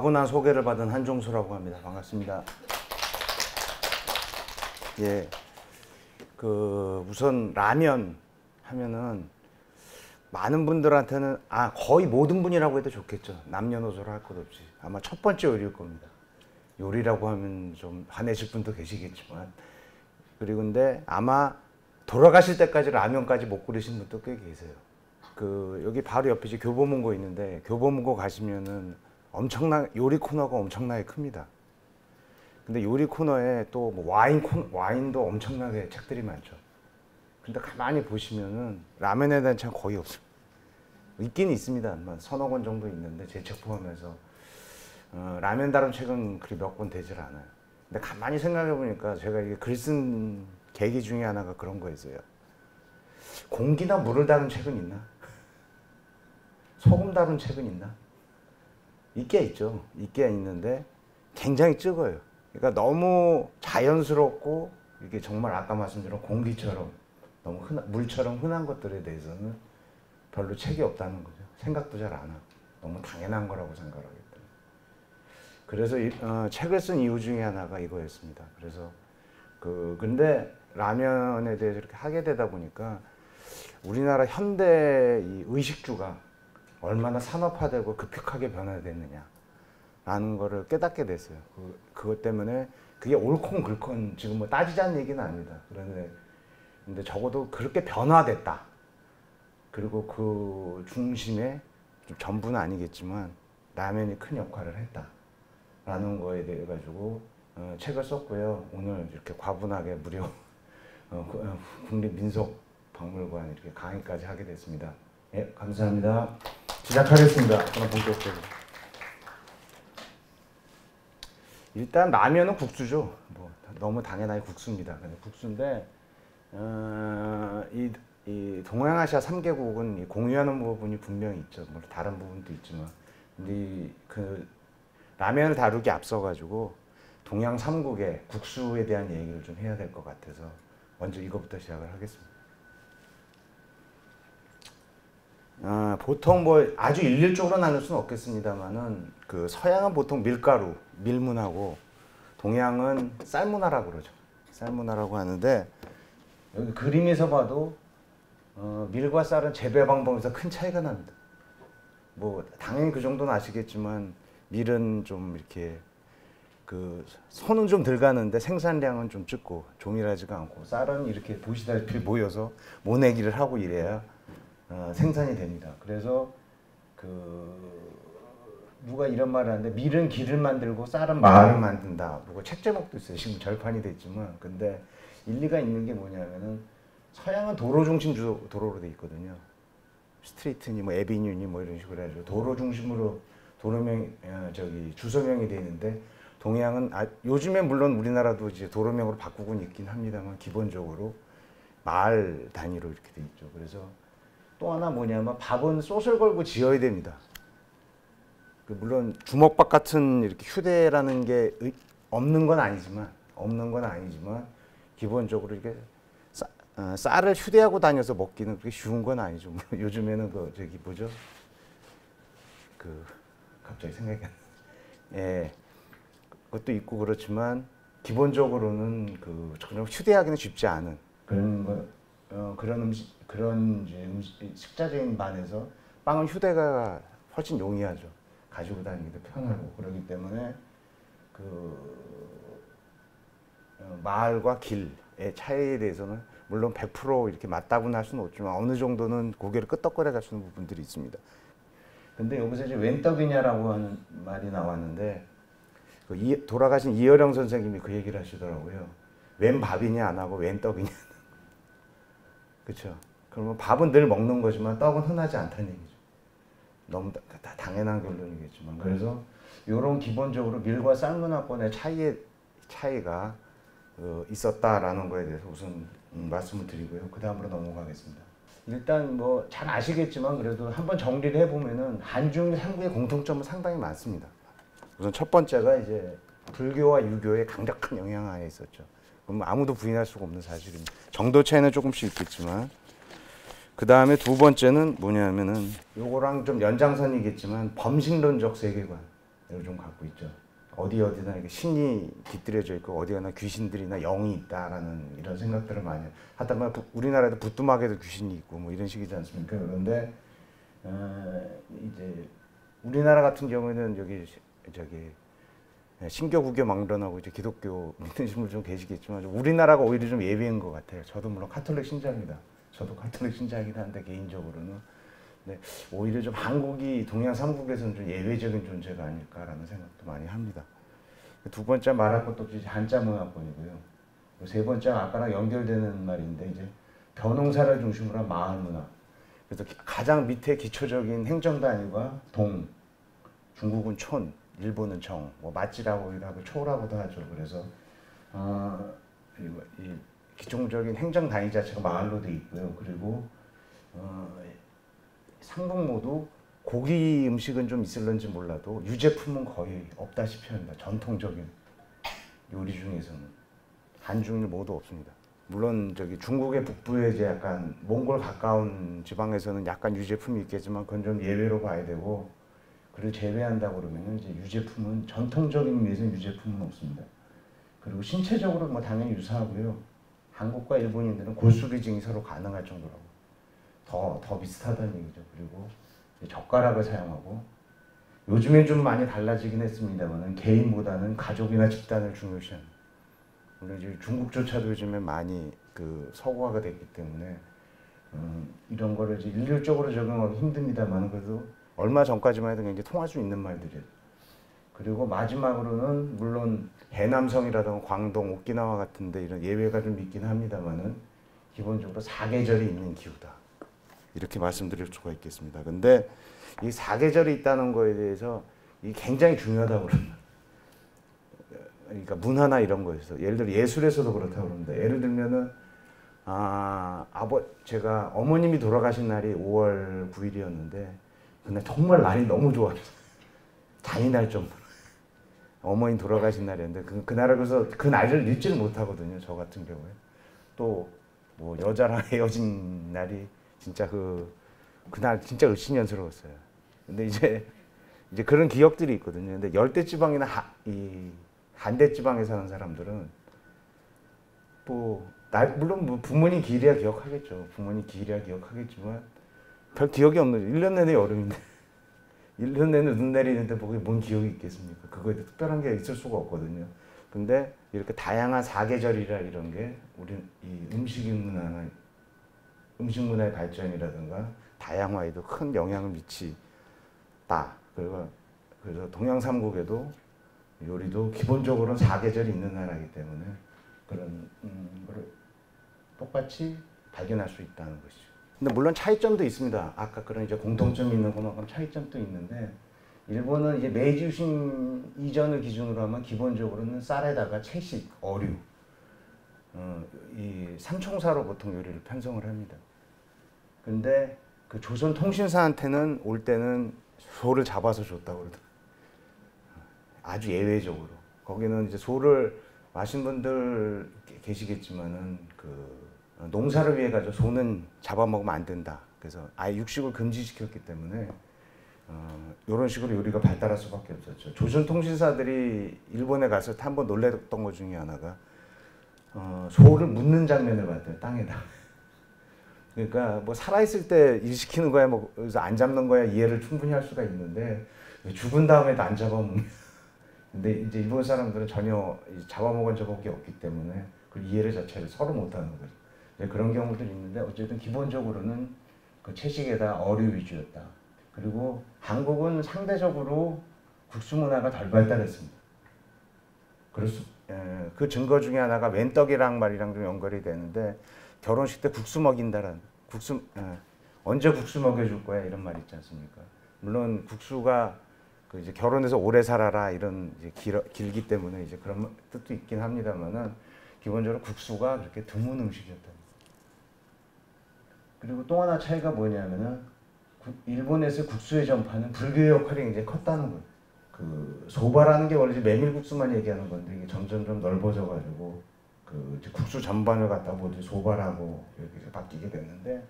과분한 소개를 받은 한종수라고 합니다. 반갑습니다. 예. 그 우선 라면 하면은 많은 분들한테는 아 거의 모든 분이라고 해도 좋겠죠. 남녀노소로 할것 없이 아마 첫 번째 요리일 겁니다. 요리라고 하면 좀 화내실 분도 계시겠지만 그리고 근데 아마 돌아가실 때까지 라면까지 못 끓이신 분도 꽤 계세요. 그 여기 바로 옆에 교보문고 있는데 교보문고 가시면은 엄청나 요리 코너가 엄청나게 큽니다. 근데 요리 코너에 또 뭐 와인 코 와인도 엄청나게 책들이 많죠. 근데 가만히 보시면은 라면에 대한 책 거의 없어요. 있긴 있습니다. 한 서너 권 정도 있는데 제 책 포함해서 어, 라면 다룬 책은 그리 몇 권 되질 않아요. 근데 가만히 생각해 보니까 제가 이게 글 쓴 계기 중에 하나가 그런 거였어요. 공기나 물을 다룬 책은 있나? 소금 다룬 책은 있나? 있게 있죠. 있게 있는데 굉장히 적어요. 그러니까 너무 자연스럽고 이게 정말 아까 말씀드린 공기처럼 너무 흔한, 물처럼 흔한 것들에 대해서는 별로 책이 없다는 거죠. 생각도 잘 안 하고 너무 당연한 거라고 생각하기 때문에. 그래서 이, 어, 책을 쓴 이유 중에 하나가 이거였습니다. 그래서 그 근데 라면에 대해서 이렇게 하게 되다 보니까 우리나라 현대 이 의식주가 얼마나 산업화되고 급격하게 변화됐느냐라는 거를 깨닫게 됐어요. 그, 그것 때문에 그게 옳건 그르건 지금 뭐 따지자는 얘기는 아닙니다. 그런데 근데 적어도 그렇게 변화됐다. 그리고 그 중심에 좀 전부는 아니겠지만 라면이 큰 역할을 했다라는 거에 대해 가지고 어, 책을 썼고요. 오늘 이렇게 과분하게 무료 어, 어, 국립민속박물관 이렇게 강의까지 하게 됐습니다. 예, 감사합니다. 시작하겠습니다. 그럼 본격적으로. 일단 라면은 국수죠. 뭐 너무 당연하게 국수입니다. 국수인데 어, 이, 이 동양아시아 3개국은 공유하는 부분이 분명히 있죠. 물론 다른 부분도 있지만 근데 그 라면을 다루기 앞서 가지고 동양 3국의 국수에 대한 얘기를 좀 해야 될 것 같아서 먼저 이거부터 시작을 하겠습니다. 아, 보통 뭐 아주 일률적으로 나눌 수는 없겠습니다만은 그 서양은 보통 밀가루, 밀문하고 동양은 쌀문화라고 그러죠. 쌀문화라고 하는데 여기 그림에서 봐도 어, 밀과 쌀은 재배 방법에서 큰 차이가 납니다. 뭐 당연히 그 정도는 아시겠지만 밀은 좀 이렇게 그 손은 좀덜 가는데 생산량은 좀 적고 조밀하지가 않고 쌀은 이렇게 보시다시피 모여서 모내기를 하고 이래야 어, 생산이 됩니다. 그래서 그 누가 이런 말을 하는데 밀은 길을 만들고 쌀은 마을을 만든다. 그리고 책 제목도 있어요. 지금 절판이 됐지만 근데 일리가 있는 게 뭐냐면은 서양은 도로 중심 주 도로로 돼 있거든요. 스트리트니 뭐 에비뉴니 뭐 이런 식으로 해가지고 도로 중심으로 도로명 어, 저기 주소명이 돼 있는데 동양은 아, 요즘에 물론 우리나라도 이제 도로명으로 바꾸곤 있긴 합니다만 기본적으로 마을 단위로 이렇게 돼 있죠. 그래서 또 하나 뭐냐면 밥은 소스를 걸고 지어야 됩니다. 그 물론 주먹밥 같은 이렇게 휴대라는 게 없는 건 아니지만 없는 건 아니지만 기본적으로 이게 쌀, 어, 쌀을 휴대하고 다녀서 먹기는 그렇게 쉬운 건 아니죠. 요즘에는 그 저기 뭐죠? 그 갑자기 생각이 안 예. 그것도 있고 그렇지만 기본적으로는 그 전혀 휴대하기는 쉽지 않은 그런 거 어, 그런 음식 그런 식자적인 반에서 빵은 휴대가 훨씬 용이하죠. 가지고 다니기도 편하고 그러기 때문에 그 어, 마을과 길의 차이에 대해서는 물론 100% 이렇게 맞다고는 할 수는 없지만 어느 정도는 고개를 끄덕거려 가시는 부분들이 있습니다. 근데 여기서 이제 웬 떡이냐라고 하는 말이 나왔는데 그 이, 돌아가신 이어령 선생님이 그 얘기를 하시더라고요. 웬 밥이냐 안 하고 웬 떡이냐. 그렇죠. 그러면 밥은 늘 먹는 거지만 떡은 흔하지 않다는 얘기죠. 너무 다, 다 당연한 결론이겠지만 그래서 이런 기본적으로 밀과 쌀문화권의 차이의 차이가 어, 있었다라는 거에 대해서 우선 음, 말씀을 드리고요. 그 다음으로 넘어가겠습니다. 일단 뭐 잘 아시겠지만 그래도 한번 정리를 해보면은 한중 삼국의 공통점은 상당히 많습니다. 우선 첫 번째가 이제 불교와 유교의 강력한 영향 하에 있었죠. 그럼 아무도 부인할 수가 없는 사실입니다. 정도 차이는 조금씩 있겠지만 그 다음에 두 번째는 뭐냐면은 요거랑 좀 연장선이겠지만 범식론적 세계관 좀 갖고 있죠. 어디 어디나 이렇게 신이 깃들여져 있고 어디나 귀신들이나 영이 있다라는 이런 생각들을 많이 하다 보면 부- 우리나라에도 부뚜막에도 귀신이 있고 뭐 이런 식이지 않습니까? 그런데 어, 이제 우리나라 같은 경우에는 여기 시- 저기 신교 구교 막론하고 이제 기독교 믿는 분들 좀 계시겠지만 우리나라가 오히려 좀 예외인 것 같아요. 저도 물론 카톨릭 신자입니다. 저도 카톨릭 신자이긴 한데 개인적으로는 네, 오히려 좀 한국이 동양 삼국에서는 좀 예외적인 존재가 아닐까라는 생각도 많이 합니다. 두 번째 말할 것도 없이 한자 문화권이고요. 세 번째 아까랑 연결되는 말인데 이제 벼농사를 중심으로 한 마을 문화. 그래서 기- 가장 밑에 기초적인 행정 단위가 동, 중국은 촌, 일본은 정, 뭐 맞지라고도 하고 초라고도 하죠. 그래서 어, 이 기초적인 행정 단위 자체가 마을로 돼 있고요. 그리고 어, 상북모도 고기 음식은 좀 있을런지 몰라도 유제품은 거의 없다시피 합니다. 전통적인 요리 중에서는 한중일 모두 없습니다. 물론 저기 중국의 북부에 이제 약간 몽골 가까운 지방에서는 약간 유제품이 있겠지만 그건 좀 예외로 봐야 되고 그를 제외한다 그러면은 이제 유제품은 전통적인 의미에서 유제품은 없습니다. 그리고 신체적으로 뭐 당연히 유사하고요. 한국과 일본인들은 골수리징이 서로 가능할 정도라고 더 더 비슷하다는 얘기죠. 그리고 젓가락을 사용하고 요즘엔 좀 많이 달라지긴 했습니다만은 개인보다는 가족이나 집단을 중요시하는 물론 이제 중국조차도 요즘에 많이 그 서구화가 됐기 때문에 음, 이런 거를 이제 일률적으로 적용하기 힘듭니다만 그래도 얼마 전까지만 해도 굉장히 통할 수 있는 말들이에요. 그리고 마지막으로는 물론 해남성이라든가 광동, 오키나와 같은데 이런 예외가 좀 있긴 합니다만은 기본적으로 사계절이 있는 기후다. 이렇게 말씀드릴 수가 있겠습니다. 근데 이 사계절이 있다는 거에 대해서 이 굉장히 중요하다고 그럽니다. 그러니까 문화나 이런 거에서 예를 들어 예술에서도 그렇다고 그럽니다. 예를 들면은 아 아버 제가 어머님이 돌아가신 날이 5월 9일이었는데 그날 정말 날이 너무 좋았어요. 잔인할 정도로 어머니 돌아가신 날이었는데 그 그날을 그래서 그 날을 잊지를 못하거든요. 저 같은 경우에 또 뭐 여자랑 헤어진 날이 진짜 그 그날 진짜 을신연스러웠어요. 근데 이제 이제 그런 기억들이 있거든요. 근데 열대 지방이나 하, 이 한대 지방에 사는 사람들은 뭐 날, 물론 뭐 부모님 기일이야 기억하겠죠. 부모님 기일이야 기억하겠지만 별 기억이 없는 1년 내내 여름인데 1년 내내 눈 내리는데 뭐 그게 뭔 기억이 있겠습니까? 그거에 특별한 게 있을 수가 없거든요. 근데 이렇게 다양한 사계절이라 이런 게 우리 이 음식 문화나 음식 문화의 발전이라든가 다양화에도 큰 영향을 미치다. 그리고 그래서 동양 삼국에도 요리도 기본적으로는 사계절이 있는 나라이기 때문에 그런 음, 똑같이 발견할 수 있다는 것이죠. 근데 물론 차이점도 있습니다. 아까 그런 이제 공통점이 있는 것만큼 차이점도 있는데 일본은 이제 메이지 유신 이전을 기준으로 하면 기본적으로는 쌀에다가 채식, 어류, 어, 이 삼총사로 보통 요리를 편성을 합니다. 근데 그 조선 통신사한테는 올 때는 소를 잡아서 줬다고 그러더라고요. 아주 예외적으로. 거기는 이제 소를 마신 분들 계시겠지만은 그 농사를 위해 가지고 소는 잡아먹으면 안 된다. 그래서 아예 육식을 금지시켰기 때문에 어, 이런 식으로 요리가 발달할 수밖에 없었죠. 조선 통신사들이 일본에 가서 한 번 놀랬던 것 중에 하나가 어, 소를 묻는 장면을 봤대요 땅에다. 그러니까 뭐 살아있을 때 일 시키는 거야, 뭐 안 잡는 거야 이해를 충분히 할 수가 있는데 죽은 다음에도 안 잡아먹는. 근데 이제 일본 사람들은 전혀 잡아먹은 적이 없기 때문에 그 이해를 자체를 서로 못하는 거죠. 네, 그런 경우들이 있는데 어쨌든 기본적으로는 그 채식에다 어류 위주였다. 그리고 한국은 상대적으로 국수 문화가 덜 발달했습니다. 그럴 수, 에, 그 증거 중에 하나가 웬떡이랑 말이랑 좀 연결이 되는데 결혼식 때 국수 먹인다는 국수 에, 언제 국수 먹여줄 거야 이런 말 있지 않습니까? 물론 국수가 그 이제 결혼해서 오래 살아라 이런 이제 길, 길기 때문에 이제 그런 뜻도 있긴 합니다만은 기본적으로 국수가 그렇게 드문 음식이었다. 그리고 또 하나 차이가 뭐냐면은 일본에서 국수의 전파는 불교의 역할이 굉장히 컸다는 거예요. 그 소바라는 게 원래 메밀국수만 얘기하는 건데 이게 점점 좀 넓어져 가지고 그 국수 전반을 갖다 모두 소바라고 이렇게 바뀌게 됐는데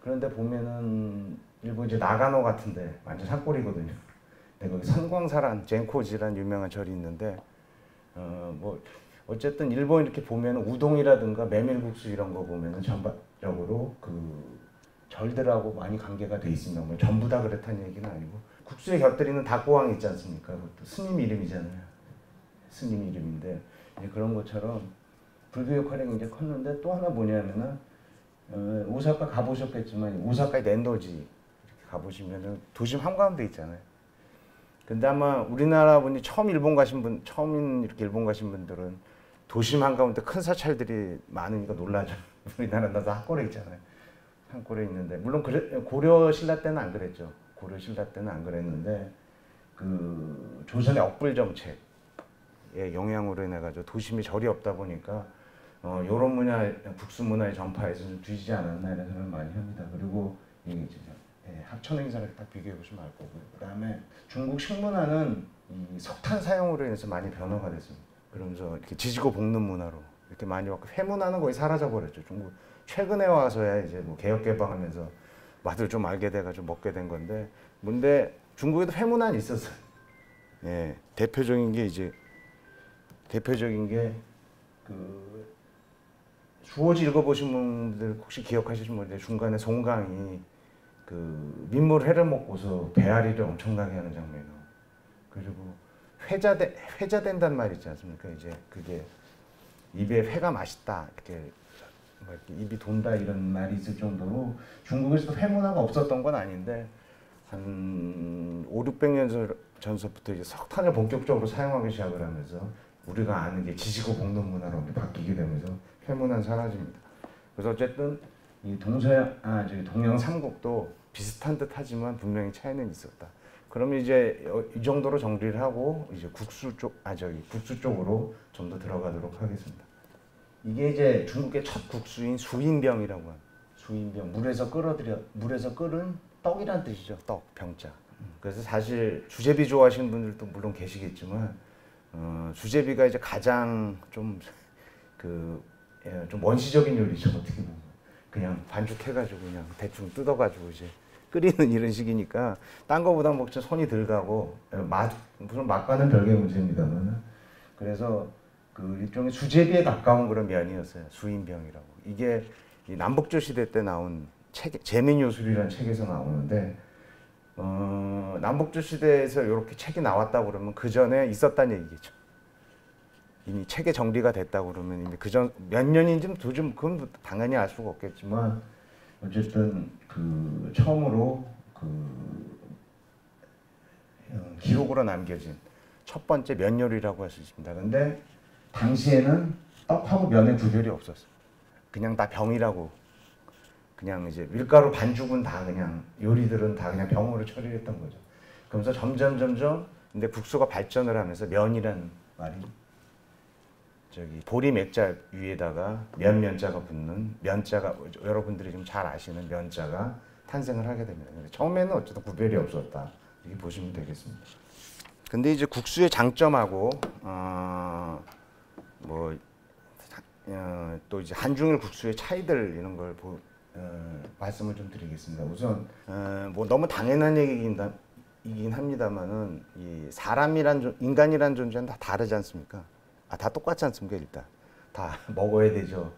그런데 보면은 일본 이제 나가노 같은데 완전 산골이거든요. 네, 거기 선광사란 젠코지란 유명한 절이 있는데 어 뭐 어쨌든 일본 이렇게 보면 우동이라든가 메밀국수 이런 거 보면은 전반 적으로 그 절들하고 많이 관계가 돼 있습니다. 뭐 전부 다 그렇다는 얘기는 아니고 국수에 곁들이는 닭고왕 있지 않습니까? 그것도 스님 이름이잖아요. 스님 이름인데 그런 것처럼 불교 역할이 굉장히 컸는데 또 하나 뭐냐면은 어, 오사카 가보셨겠지만 오사카의 낸도지 이렇게 가보시면은 도심 한가운데 있잖아요. 근데 아마 우리나라 분이 처음 일본 가신 분, 처음 이렇게 일본 가신 분들은 도심 한가운데 큰 사찰들이 많으니까 놀라죠. 우리나라 나도 한골에 있잖아요. 한골에 있는데 물론 그래, 고려 신라 때는 안 그랬죠. 고려 신라 때는 안 그랬는데 그 조선의 억불 정책의 영향으로 인해 가지고 도심이 절이 없다 보니까 어 이런 문화 국수 문화의 전파에서 좀 뒤지지 않았나 이런 생각을 많이 합니다. 그리고 이게 이제 예, 합천 행사를 딱 비교해 보시면 알 거고요. 그다음에 중국 식문화는 이 석탄 사용으로 인해서 많이 변화가 됐습니다. 그러면서 이렇게 지지고 볶는 문화로 이렇게 많이 왔고 회 문화는 거의 사라져 버렸죠. 중국 최근에 와서야 이제 뭐 개혁 개방하면서 맛을 좀 알게 돼가지고 먹게 된 건데 근데 중국에도 회 문화는 있었어요. 예, 대표적인 게 이제 대표적인 게 그 주어지 읽어보신 분들 혹시 기억하시는 분들 중간에 송강이 그 민물 회를 먹고서 배앓이를 엄청나게 하는 장면이 나와요. 그리고 회자돼 회자된단 말 있지 않습니까? 이제 그게 입에 회가 맛있다 뭐 이렇게 입이 돈다 이런 말이 있을 정도로 중국에서도 회 문화가 없었던 건 아닌데 한 5, 600년 전서부터 이제 석탄을 본격적으로 사용하기 시작을 하면서 우리가 아는 게 지지고 볶는 문화로 바뀌게 되면서 회 문화는 사라집니다. 그래서 어쨌든 이 동서양 아 저기 동양 삼국도 비슷한 듯 하지만 분명히 차이는 있었다. 그러면 이제 이 정도로 정리를 하고 이제 국수 쪽, 아 저기 국수 쪽으로 좀 더 들어가도록 하겠습니다. 이게 이제 중국의 첫 국수인 수인병이라고 합니다. 수인병 물에서 끓어들여 물에서 끓은 떡이란 뜻이죠. 떡 병자. 그래서 사실 주제비 좋아하시는 분들도 물론 계시겠지만 어, 주제비가 이제 가장 좀그 예, 좀 원시적인 요리죠 어떻게 보면 그냥 반죽해가지고 그냥 대충 뜯어가지고 이제 끓이는 이런 식이니까 딴 거보다 뭐 손이 덜 가고 예, 맛 무슨 맛과는 별개 문제입니다만 그래서 그 일종의 수제비에 가까운 그런 면이었어요. 수인병이라고. 이게 남북조 시대 때 나온 책 재민요술이라는 책에서 나오는데 어, 남북조 시대에서 이렇게 책이 나왔다 그러면 그 전에 있었다는 얘기겠죠. 이미 책에 정리가 됐다 그러면 이미 그전 몇 년인지는 도좀 그건 당연히 알 수가 없겠지만 어쨌든 그 처음으로 그 어, 기록으로 남겨진 첫 번째 면 요리라고 할 수 있습니다. 근데 당시에는 떡하고 면의 구별이 없었어. 그냥 다 병이라고. 그냥 이제 밀가루 반죽은 다 그냥 요리들은 다 그냥 병으로 처리했던 거죠. 그러면서 점점 점점 근데 국수가 발전을 하면서 면이란 말이 저기 보리 맥자 위에다가 면면자가 붙는 면자가 여러분들이 좀 잘 아시는 면자가 탄생을 하게 됩니다. 처음에는 어쨌든 구별이 없었다 이렇게 보시면 되겠습니다. 근데 이제 국수의 장점하고 어, 뭐 어, 또 이제 한중일 국수의 차이들 이런 걸 보, 어, 말씀을 좀 드리겠습니다. 우선 어, 뭐 너무 당연한 얘기긴 이긴 합니다만은 이 사람이란 인간이란 존재는 다 다르지 않습니까? 아, 다 똑같지 않습니까? 일단 다 먹어야 되죠.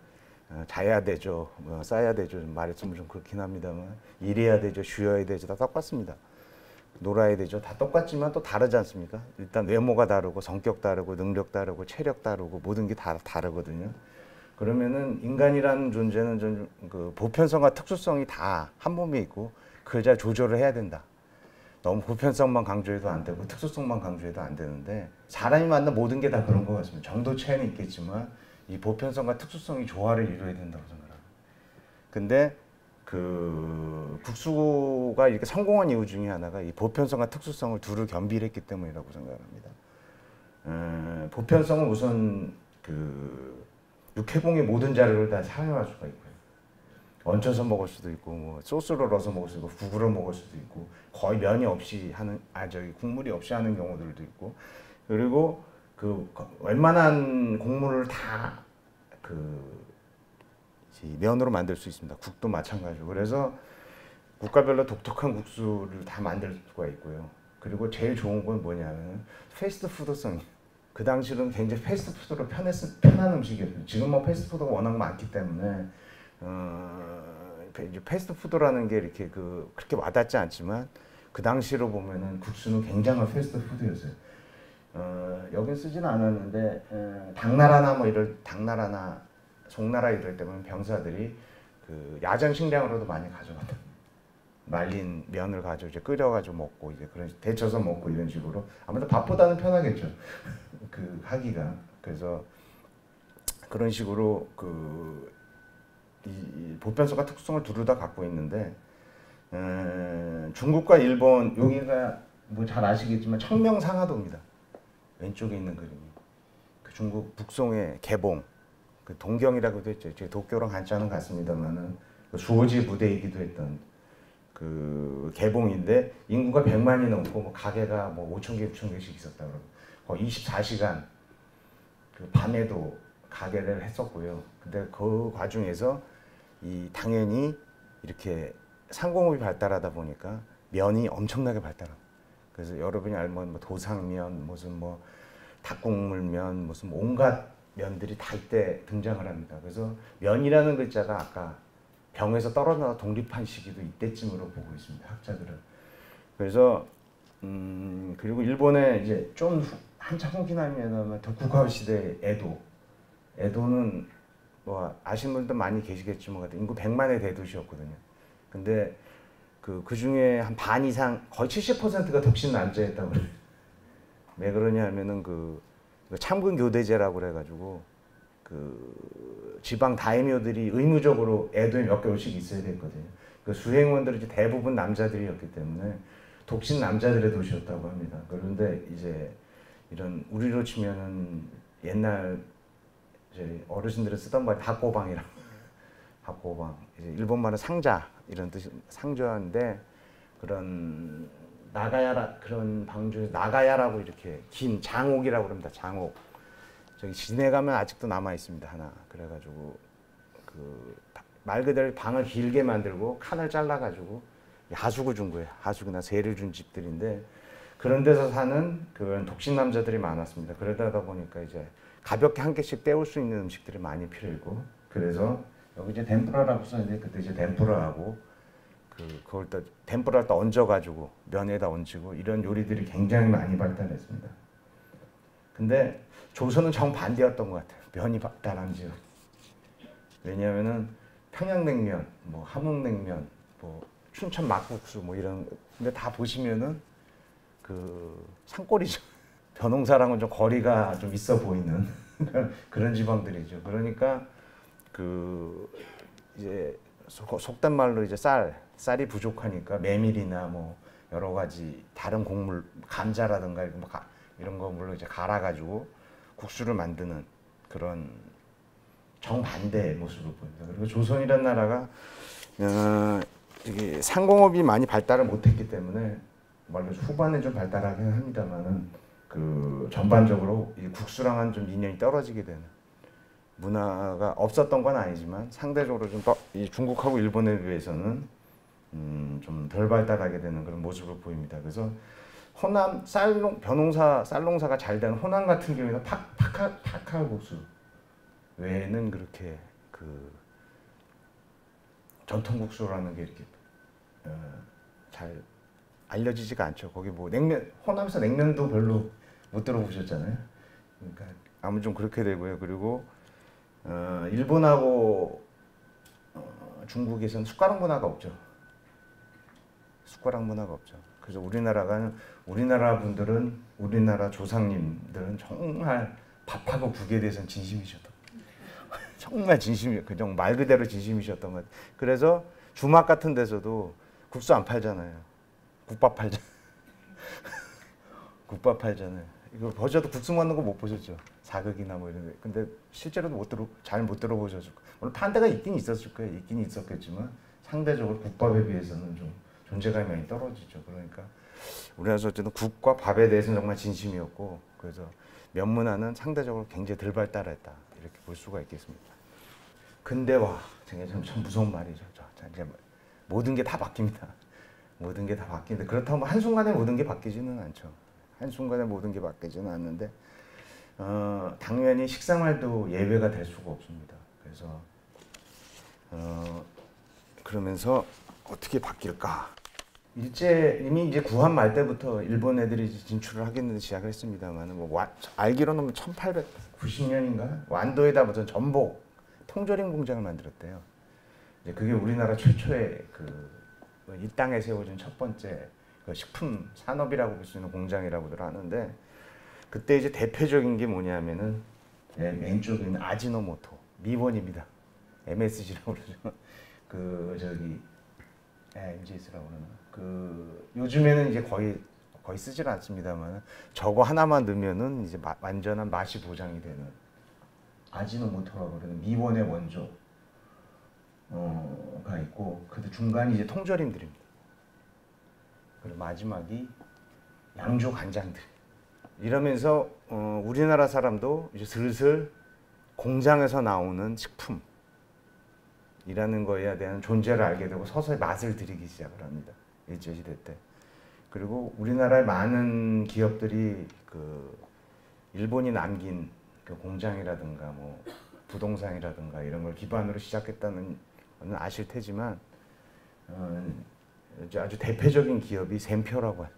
어, 자야 되죠. 뭐 싸야 되죠. 말했으면 좀 그렇긴 합니다만 일해야 되죠. 쉬어야 되죠. 다 똑같습니다. 놀아야 되죠. 다 똑같지만 또 다르지 않습니까? 일단 외모가 다르고 성격 다르고 능력 다르고 체력 다르고 모든 게 다 다르거든요. 그러면은 인간이라는 존재는 좀 그 보편성과 특수성이 다 한 몸에 있고 잘 조절을 해야 된다. 너무 보편성만 강조해도 안 되고 특수성만 강조해도 안 되는데 사람이 만든 모든 게 다 그런 것 같습니다. 정도 차이는 있겠지만 이 보편성과 특수성이 조화를 이루어야 된다고 생각합니다. 근데 그 국수가 이렇게 성공한 이유 중에 하나가 이 보편성과 특수성을 둘을 겸비했기 때문이라고 생각합니다. 음, 보편성은 우선 그 육해공의 모든 자료를 다 사용할 수가 있고요. 얹혀서 먹을 수도 있고 뭐 소스로 넣어서 먹을 수도 있고 국으로 먹을 수도 있고 거의 면이 없이 하는 아 저기 국물이 없이 하는 경우들도 있고 그리고 그 웬만한 곡물을 다그 면으로 만들 수 있습니다. 국도 마찬가지고 그래서 국가별로 독특한 국수를 다 만들 수가 있고요. 그리고 제일 좋은 건 뭐냐면 패스트푸드성. 그 당시는 굉장히 패스트푸드로 편했, 편한 음식이었어요. 지금 뭐 패스트푸드가 워낙 많기 때문에 어, 이제 패스트푸드라는 게 이렇게 그 그렇게 와닿지 않지만 그 당시로 보면은 국수는 굉장한 패스트푸드였어요. 어, 여기 쓰진 않았는데 에, 당나라나 뭐 이럴 당나라나 송나라 이럴 때면 병사들이 그 야전 식량으로도 많이 가져갔다. 말린 면을 가지고 이제 끓여가지고 먹고 이제 그런 데쳐서 먹고 이런 식으로 아무래도 밥보다는 편하겠죠. 그 하기가 그래서 그런 식으로 그 이, 이 보편소가 특성을 두루 다 갖고 있는데 에, 중국과 일본 여기가 뭐 잘 아시겠지만 청명상하도입니다. 왼쪽에 있는 그림이 그 중국 북송의 개봉 그 동경이라고도 했죠. 제 도쿄랑 한자는 같습니다만은 그 수호지 부대이기도 했던 그 개봉인데 인구가 100만이 넘고 뭐 가게가 뭐 5천 개, 6천 개씩 있었다 그러고 거의 24시간 그 밤에도 가게를 했었고요. 근데 그 과정에서 이 당연히 이렇게 상공업이 발달하다 보니까 면이 엄청나게 발달합니다. 그래서 여러분이 알면 뭐 도상면, 무슨 뭐 닭국물면, 무슨 온갖 면들이 다 이때 등장을 합니다. 그래서 면이라는 글자가 아까 병에서 떨어져 독립한 시기도 이때쯤으로 보고 있습니다. 학자들은. 그래서 음 그리고 일본에 이제 좀 후, 한참 후기 나면 덕후가 시대 에도 에도는 뭐 아시는 분도 많이 계시겠지만 인구 100만의 대도시였거든요. 근데 그, 그 중에 한 반 이상 거의 70%가 독신 난자였다고 그래요. 왜 그러냐 하면은 그 참근 교대제라고 그래가지고 그 지방 다이묘들이 의무적으로 애도에 몇 개월씩 있어야 됐거든요. 그 수행원들이 이제 대부분 남자들이었기 때문에 독신 남자들의 도시였다고 합니다. 그런데 이제 이런 우리로 치면은 옛날 이제 어르신들은 쓰던 말 닭고방이라고 닭고방 이제 일본말은 상자 이런 뜻이 상자인데 그런 나가야라 그런 방주에 나가야라고 이렇게 긴 장옥이라고 그럽니다. 장옥. 저기 시내 가면 아직도 남아 있습니다. 하나. 그래가지고 그 말 그대로 방을 길게 만들고 칸을 잘라가지고 하수구 준 거예요. 하수구나 세를 준 집들인데 그런 데서 사는 그런 독신 남자들이 많았습니다. 그러다 보니까 이제 가볍게 한 개씩 때울 수 있는 음식들이 많이 필요했고 그래서 여기 이제 덴푸라라고 써있는데 그때 이제 덴푸라하고 그 그걸 또 덴푸라를 또 얹어가지고 면에다 얹고 이런 요리들이 굉장히 많이 발달했습니다. 근데 조선은 정반대였던 것 같아요. 면이 발달한지. 왜냐하면은 평양냉면, 뭐 함흥냉면, 뭐 춘천 막국수 뭐 이런 근데 다 보시면은 그 산골이죠. 벼농사랑은 좀 거리가 좀 있어 보이는 그런 지방들이죠. 그러니까 그 이제 속된 말로 이제 쌀 쌀이 부족하니까 메밀이나 뭐 여러 가지 다른 곡물 감자라든가 뭐 이런 거 물로 이제 갈아가지고 국수를 만드는 그런 정반대의 모습을 보입니다. 그리고 조선이란 나라가 어, 이게 상공업이 많이 발달을 못했기 때문에 말로 후반에 좀 발달하긴 합니다만은 그 전반적으로 이 국수랑은 좀 인연이 떨어지게 되는 문화가 없었던 건 아니지만 상대적으로 좀 이 중국하고 일본에 비해서는 음, 좀덜 발달하게 되는 그런 모습을 보입니다. 그래서 호남 쌀농 벼농사 쌀농사가 잘 되는 호남 같은 경우에는 팍 팍하 팍칼국수 외에는 그렇게 그 전통 국수라는 게 이렇게 어, 잘 알려지지가 않죠. 거기 뭐 냉면 호남에서 냉면도 별로 못 들어보셨잖아요. 그러니까 아무 좀 그렇게 되고요. 그리고 어, 일본하고 어, 중국에서는 숟가락 문화가 없죠. 숟가락 문화가 없죠. 그래서 우리나라가 우리나라 분들은 우리나라 조상님들은 정말 밥하고 국에 대해서는 진심이셨던 정말 진심이 그냥 말 그대로 진심이셨던 것. 그래서 주막 같은 데서도 국수 안 팔잖아요. 국밥 팔자. 국밥 팔잖아요. 이거 보셔도 국수 먹는 거 못 보셨죠? 사극이나 뭐 이런 데. 근데 실제로도 못 들어 잘 못 들어보셨을 거예요. 물론 판 데가 있긴 있었을 거예요. 있긴 있었겠지만 상대적으로 국밥에 비해서는 좀 존재감이 많이 떨어지죠. 그러니까 우리나라에서 어쨌든 국과 밥에 대해서는 정말 진심이었고 그래서 면문화는 상대적으로 굉장히 덜 발달했다 이렇게 볼 수가 있겠습니다. 근대화, 참, 참 무서운 말이죠. 자, 이제 모든 게 다 바뀝니다. 모든 게 다 바뀌는데 그렇다고 뭐 한순간에 모든 게 바뀌지는 않죠. 한순간에 모든 게 바뀌지는 않는데 어, 당연히 식생활도 예외가 될 수가 없습니다. 그래서 어, 그러면서 어떻게 바뀔까? 일제 이미 이제 구한 말 때부터 일본 애들이 진출을 하겠는 시작을 했습니다만 뭐 와, 알기로는 1890년인가 완도에다 무슨 전복 통조림 공장을 만들었대요. 이제 그게 우리나라 최초의 그 이 땅에 세워진 첫 번째 그 식품 산업이라고 볼 수 있는 공장이라고들 하는데 그때 이제 대표적인 게 뭐냐면은 예, 왼쪽에 있는 아지노모토 미원입니다. MSG라고 그러죠. 그 저기 예, MGS라고 그러나. 그 요즘에는 이제 거의 거의 쓰질 않습니다만 저거 하나만 넣으면은 이제 마, 완전한 맛이 보장이 되는 아지노모토라고 그러는 미원의 원조 어가 있고 그 중간이 이제 통조림들입니다. 그리고 마지막이 양조 간장들. 이러면서 어, 우리나라 사람도 이제 슬슬 공장에서 나오는 식품 이라는 거에 대한 존재를 알게 되고 서서히 맛을 들이기 시작을 합니다. 일제시대 때. 그리고 우리나라의 많은 기업들이 그 일본이 남긴 그 공장이라든가 뭐 부동산이라든가 이런 걸 기반으로 시작했다는 건 아실 테지만 어, 아주 대표적인 기업이 샘표라고 해요.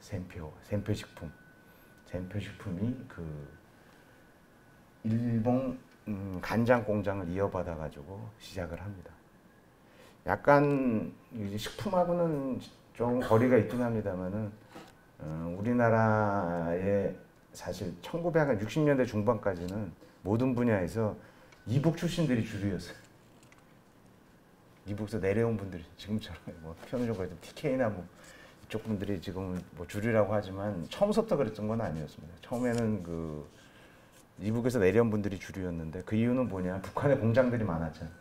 샘표, 샘표 식품. 샘표 식품이 그 일본 음, 간장 공장을 이어받아 가지고 시작을 합니다. 약간 식품하고는 좀 거리가 있긴 합니다만은 어, 우리나라의 사실 1960년대 중반까지는 모든 분야에서 이북 출신들이 주류였어요. 이북에서 내려온 분들이 지금처럼 뭐 편의점에서 TK나 뭐 이쪽 분들이 지금 뭐 주류라고 하지만 처음부터 그랬던 건 아니었습니다. 처음에는 그 이북에서 내려온 분들이 주류였는데 그 이유는 뭐냐? 북한에 공장들이 많았잖아요.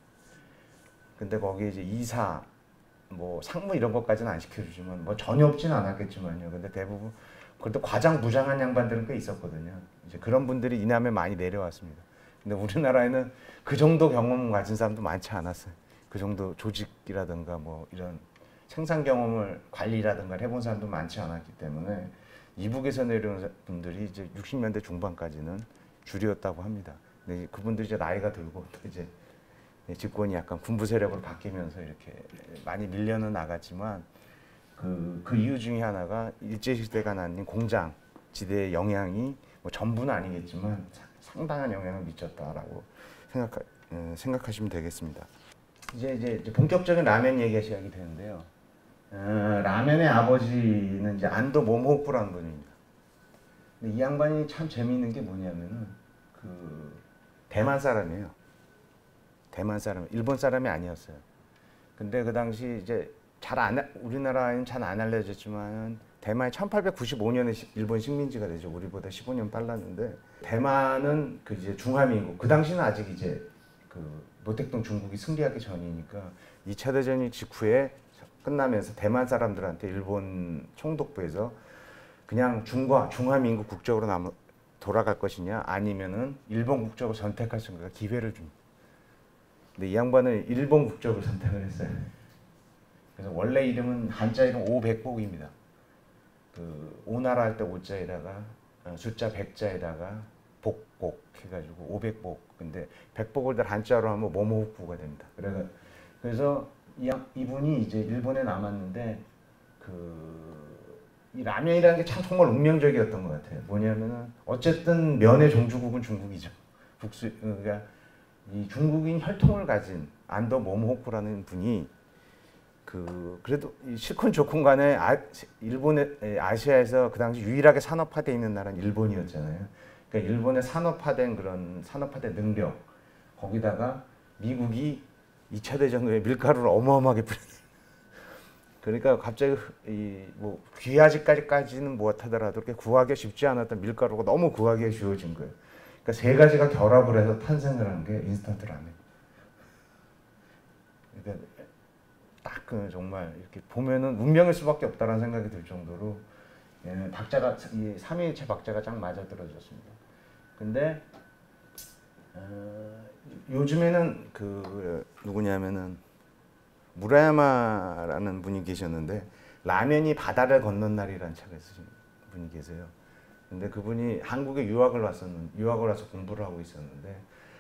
근데 거기 이제 이사, 뭐 상무 이런 것까지는 안 시켜주지만 뭐 전혀 없지는 않았겠지만요. 근데 대부분 그래도 과장 부장한 양반들은 꽤 있었거든요. 이제 그런 분들이 이남에 많이 내려왔습니다. 근데 우리나라에는 그 정도 경험 가진 사람도 많지 않았어요. 그 정도 조직이라든가 뭐 이런 생산 경험을 관리라든가 해본 사람도 많지 않았기 때문에 이북에서 내려온 분들이 이제 60년대 중반까지는 줄이었다고 합니다. 근데 그분들이 이제 나이가 들고 또 이제 집권이 약간 군부 세력으로 바뀌면서 이렇게 많이 밀려는 나갔지만 그, 그 이유 중에 하나가 일제시대가 낳는 공장 지대의 영향이 뭐 전부는 아니겠지만 상당한 영향을 미쳤다라고 생각하, 어, 생각하시면 되겠습니다. 이제 이제 본격적인 라면 얘기가 시작이 되는데요. 어, 라면의 아버지는 이제 안도 모모쿠라는 분입니다. 근데 이 양반이 참 재미있는 게 뭐냐면은 그 대만 사람이에요. 대만 사람, 일본 사람이 아니었어요. 근데 그 당시 이제 잘 안, 우리나라에는 잘 안 알려졌지만 대만이 1895년에 일본 식민지가 되죠. 우리보다 15년 빨랐는데 대만은 그 이제 중화민국 그 당시는 아직 이제 그 노택동 중국이 승리하기 전이니까 2차 대전 직후에 끝나면서 대만 사람들한테 일본 총독부에서 그냥 중과 중화민국 국적으로 남 돌아갈 것이냐 아니면은 일본 국적을 선택할 수 있는 기회를 줍니다. 근데 이 양반은 일본 국적을 선택을 했어요. 그래서 원래 이름은 한자 이름 오백복입니다. 그 오나라 할 때 오자에다가 어, 숫자 백자에다가 복복 해가지고 오백복. 근데 백복을 다 한자로 하면 모모후쿠가 됩니다. 그래서 그래서 이, 이분이 이제 일본에 남았는데 그 이 라면이라는 게 참 정말 운명적이었던 것 같아요. 뭐냐면은 어쨌든 면의 종주국은 중국이죠. 북수 그러니까 이 중국인 혈통을 가진 안더 모모호쿠라는 분이 그 그래도 이 실컷 좋건 간에 아, 일본의 아시아에서 그 당시 유일하게 산업화돼 있는 나라는 일본이었잖아요. 그러니까 일본의 산업화된 그런 산업화된 능력 거기다가 미국이 2차 대전 후에 밀가루를 어마어마하게 뿌렸어요. 그러니까 갑자기 이 뭐 귀하지까지까지는 못하더라도 그렇게 구하기 쉽지 않았던 밀가루가 너무 구하기에 쉬워진 거예요. 그러니까 세 가지가 결합을 해서 탄생을 한 게 인스턴트 라면. 그러니까 딱그 정말 이렇게 보면은 운명일 수밖에 없다라는 생각이 들 정도로 예, 박자가 이 삼위일체 박자가 딱 맞아 떨어졌습니다. 근데 어, 요즘에는 그 누구냐면은 무라야마라는 분이 계셨는데 라면이 바다를 건넌 날이라는 책을 쓰신 분이 계세요. 근데 그분이 한국에 유학을 왔었는 유학을 와서 공부를 하고 있었는데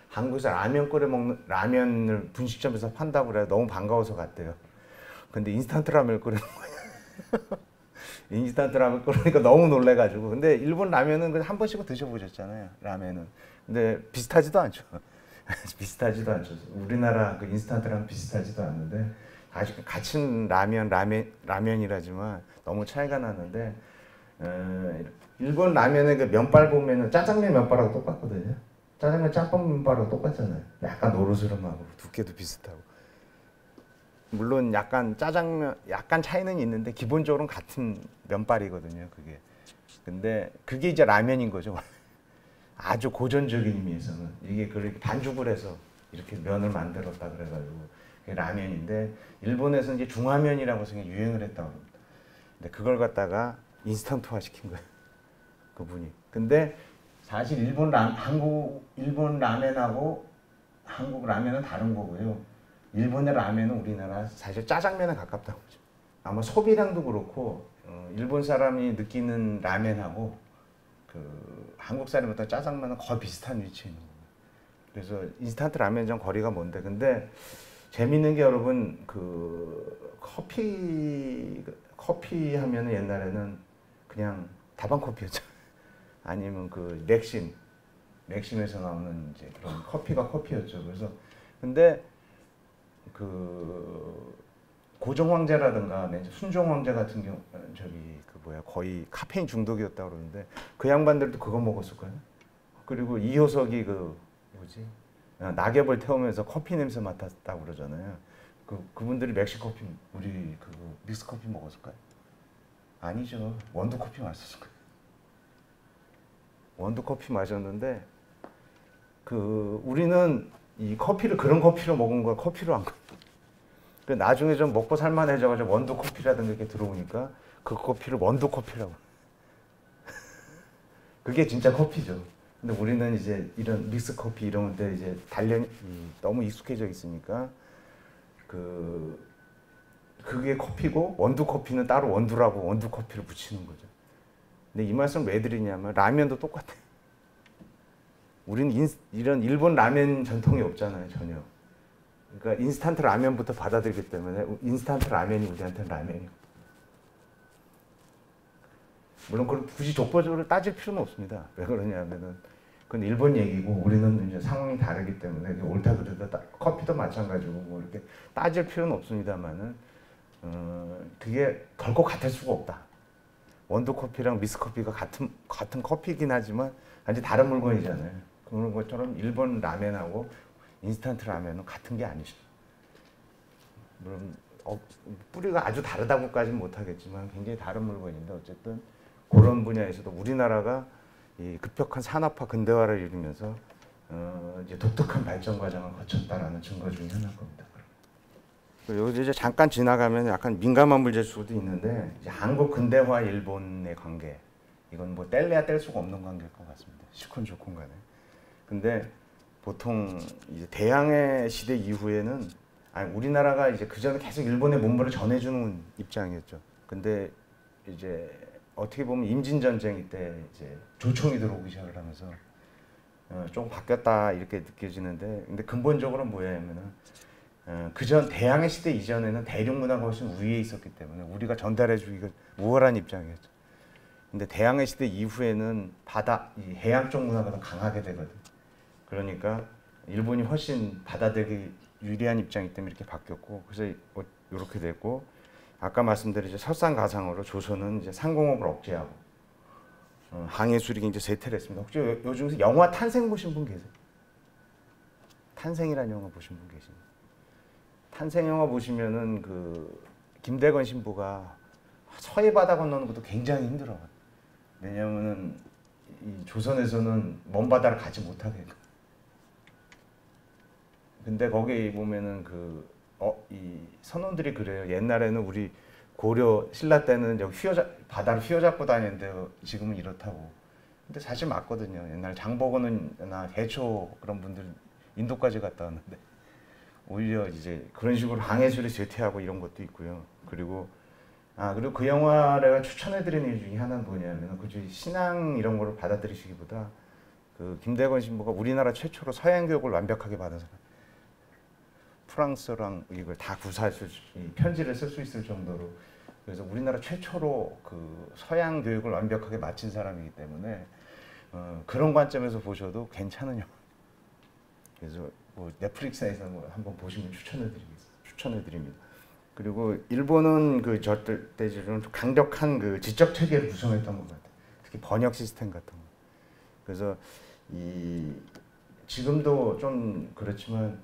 한국에서 라면 끓여 먹는 라면을 분식점에서 판다고 그래 너무 반가워서 갔대요. 근데 인스턴트 라면을 끓이는 거예요. 인스턴트 라면 끓으니까 너무 놀래가지고 근데 일본 라면은 한 번씩은 드셔보셨잖아요. 라면은 근데 비슷하지도 않죠. 비슷하지도 않죠. 우리나라 그 인스턴트랑 비슷하지도 않는데 아주 같은 라면 라면 라면이라지만 너무 차이가 나는데 어, 일본 라면의 그 면발 보면은 짜장면 면발하고 똑같거든요. 짜장면 짬뽕 면발하고 똑같잖아요. 약간 노르스름하고 두께도 비슷하고. 물론 약간 짜장면 약간 차이는 있는데 기본적으로는 같은 면발이거든요. 그게. 근데 그게 이제 라면인 거죠. 아주 고전적인 의미에서는 이게 그렇게 반죽을 해서 이렇게 면을 만들었다 그래가지고 그게 라면인데 일본에서 이제 중화면이라고 해서 유행을 했다고 합니다. 근데 그걸 갖다가 인스턴트화 시킨 거예요. 그분이. 근데 사실 일본 라 한국 일본 라면하고 한국 라면은 다른 거고요. 일본의 라면은 우리나라 사실 짜장면에 가깝다고 보죠. 아마 소비량도 그렇고 어, 일본 사람이 느끼는 라면하고 그 한국 사람부터 짜장면은 거의 비슷한 위치에 있는 거예요. 그래서 인스턴트 라면전 거리가 먼데 근데 재밌는 게 여러분 그 커피 커피 하면은 옛날에는 그냥 다방 커피였죠. 아니면 그 렉신 렉신에서 나오는 이제 그런 커피가 커피였죠. 그래서 근데 그 고종 황제라든가 순종 황제 같은 경우 저기 그 뭐야 거의 카페인 중독이었다 그러는데 그 양반들도 그거 먹었을 거예요. 그리고 이효석이 그 뭐지 낙엽을 태우면서 커피 냄새 맡았다고 그러잖아요. 그 그분들이 멕시 커피 우리 그 믹스 커피 먹었을까요? 아니죠. 원두 커피 마셨을 거예요. 원두 커피 마셨는데 그 우리는 이 커피를 그런 커피로 먹은 거 커피로 안그 나중에 좀 먹고 살만해져가지고 원두 커피라든가 이렇게 들어오니까 그 커피를 원두 커피라고. 그게 진짜 커피죠. 근데 우리는 이제 이런 믹스 커피 이런 데 이제 단련 너무 익숙해져 있으니까 그 그게 커피고 원두 커피는 따로 원두라고 원두 커피를 붙이는 거죠. 근데 이 말씀 왜 드리냐면 라면도 똑같아. 우리는 인, 이런 일본 라면 전통이 없잖아요 전혀. 그러니까 인스턴트 라면부터 받아들이기 때문에 인스턴트 라면이 우리한테는 라면이고. 물론 그걸 굳이 족보적으로 따질 필요는 없습니다. 왜 그러냐면은 그건 일본 얘기고 우리는 이제 상황이 다르기 때문에 옳다 그르다 커피도 마찬가지고 뭐 이렇게 따질 필요는 없습니다만은 어, 그게 결코 같을 수가 없다. 원두 커피랑 미스 커피가 같은 같은 커피긴 하지만 완전 다른 물건이잖아요. 그런 것처럼 일본 라면하고 인스턴트 라면은 같은 게 아니죠. 물론 어, 뿌리가 아주 다르다고까지는 못하겠지만 굉장히 다른 물건인데 어쨌든 그런 분야에서도 우리나라가 이 급격한 산업화 근대화를 이루면서 어, 이제 독특한 발전 과정을 거쳤다라는 증거 중에 하나일 겁니다. 여기 이제 잠깐 지나가면 약간 민감한 문제일 수도 있는데 한국 근대화 일본의 관계 이건 뭐 뗄래야 뗄 수가 없는 관계일 것 같습니다. 시콘 좋건 간에. 근데 보통 이제 대항해 시대 이후에는 아니 우리나라가 이제 그 전에 계속 일본의 문물을 전해주는 입장이었죠. 근데 이제 어떻게 보면 임진 전쟁 때 이제 조총이 들어오기 시작을 하면서 어, 좀 바뀌었다 이렇게 느껴지는데 근데 근본적으로 뭐냐면은 어, 그전 대항해 시대 이전에는 대륙 문화가 훨씬 위에 있었기 때문에 우리가 전달해주기가 우월한 입장이었죠. 근데 대항해 시대 이후에는 바다 이 해양 쪽 문화가 더 강하게 되거든. 그러니까 일본이 훨씬 받아들이기 유리한 입장이기 때문에 이렇게 바뀌었고 그래서 이렇게 됐고 아까 말씀드린 설상 가상으로 조선은 이제 상공업을 억제하고 어, 항해 수리기 이제 세태를 했습니다. 혹시 요, 요 중에서 영화 탄생 보신 분 계세요? 탄생이라는 영화 보신 분 계십니까? 탄생 영화 보시면은 그 김대건 신부가 서해 바다 건너는 것도 굉장히 힘들어. 왜냐면은 이 조선에서는 먼 바다를 가지 못하게. 근데 거기 보면은 그 어, 이 선원들이 그래요. 옛날에는 우리 고려 신라 때는 여기 휘어잡 바다를 휘어잡고 다니는데 지금은 이렇다고. 근데 사실 맞거든요. 옛날 장보고는나 해초 그런 분들 인도까지 갔다 왔는데 오히려 이제 그런 식으로 항해술에 제퇴하고 이런 것도 있고요. 그리고 아 그리고 그 영화 내가 추천해드리는 이유 중에 하나는 뭐냐면 그 신앙 이런 거를 받아들이시기보다 그 김대건 신부가 우리나라 최초로 서양 교육을 완벽하게 받은 사람. 프랑스랑 이걸 다 구사할 수 편지를 쓸 수 있을 정도로 그래서 우리나라 최초로 그 서양 교육을 완벽하게 마친 사람이기 때문에 어, 그런 관점에서 보셔도 괜찮은 영화. 그래서 뭐 넷플릭스에서 뭐 한번 보시면 추천해드리겠습니다. 추천해드립니다. 그리고 일본은 그 저때지는 강력한 그 지적 체계를 구성했던 것 같아요. 특히 번역 시스템 같은 거. 그래서 이 지금도 좀 그렇지만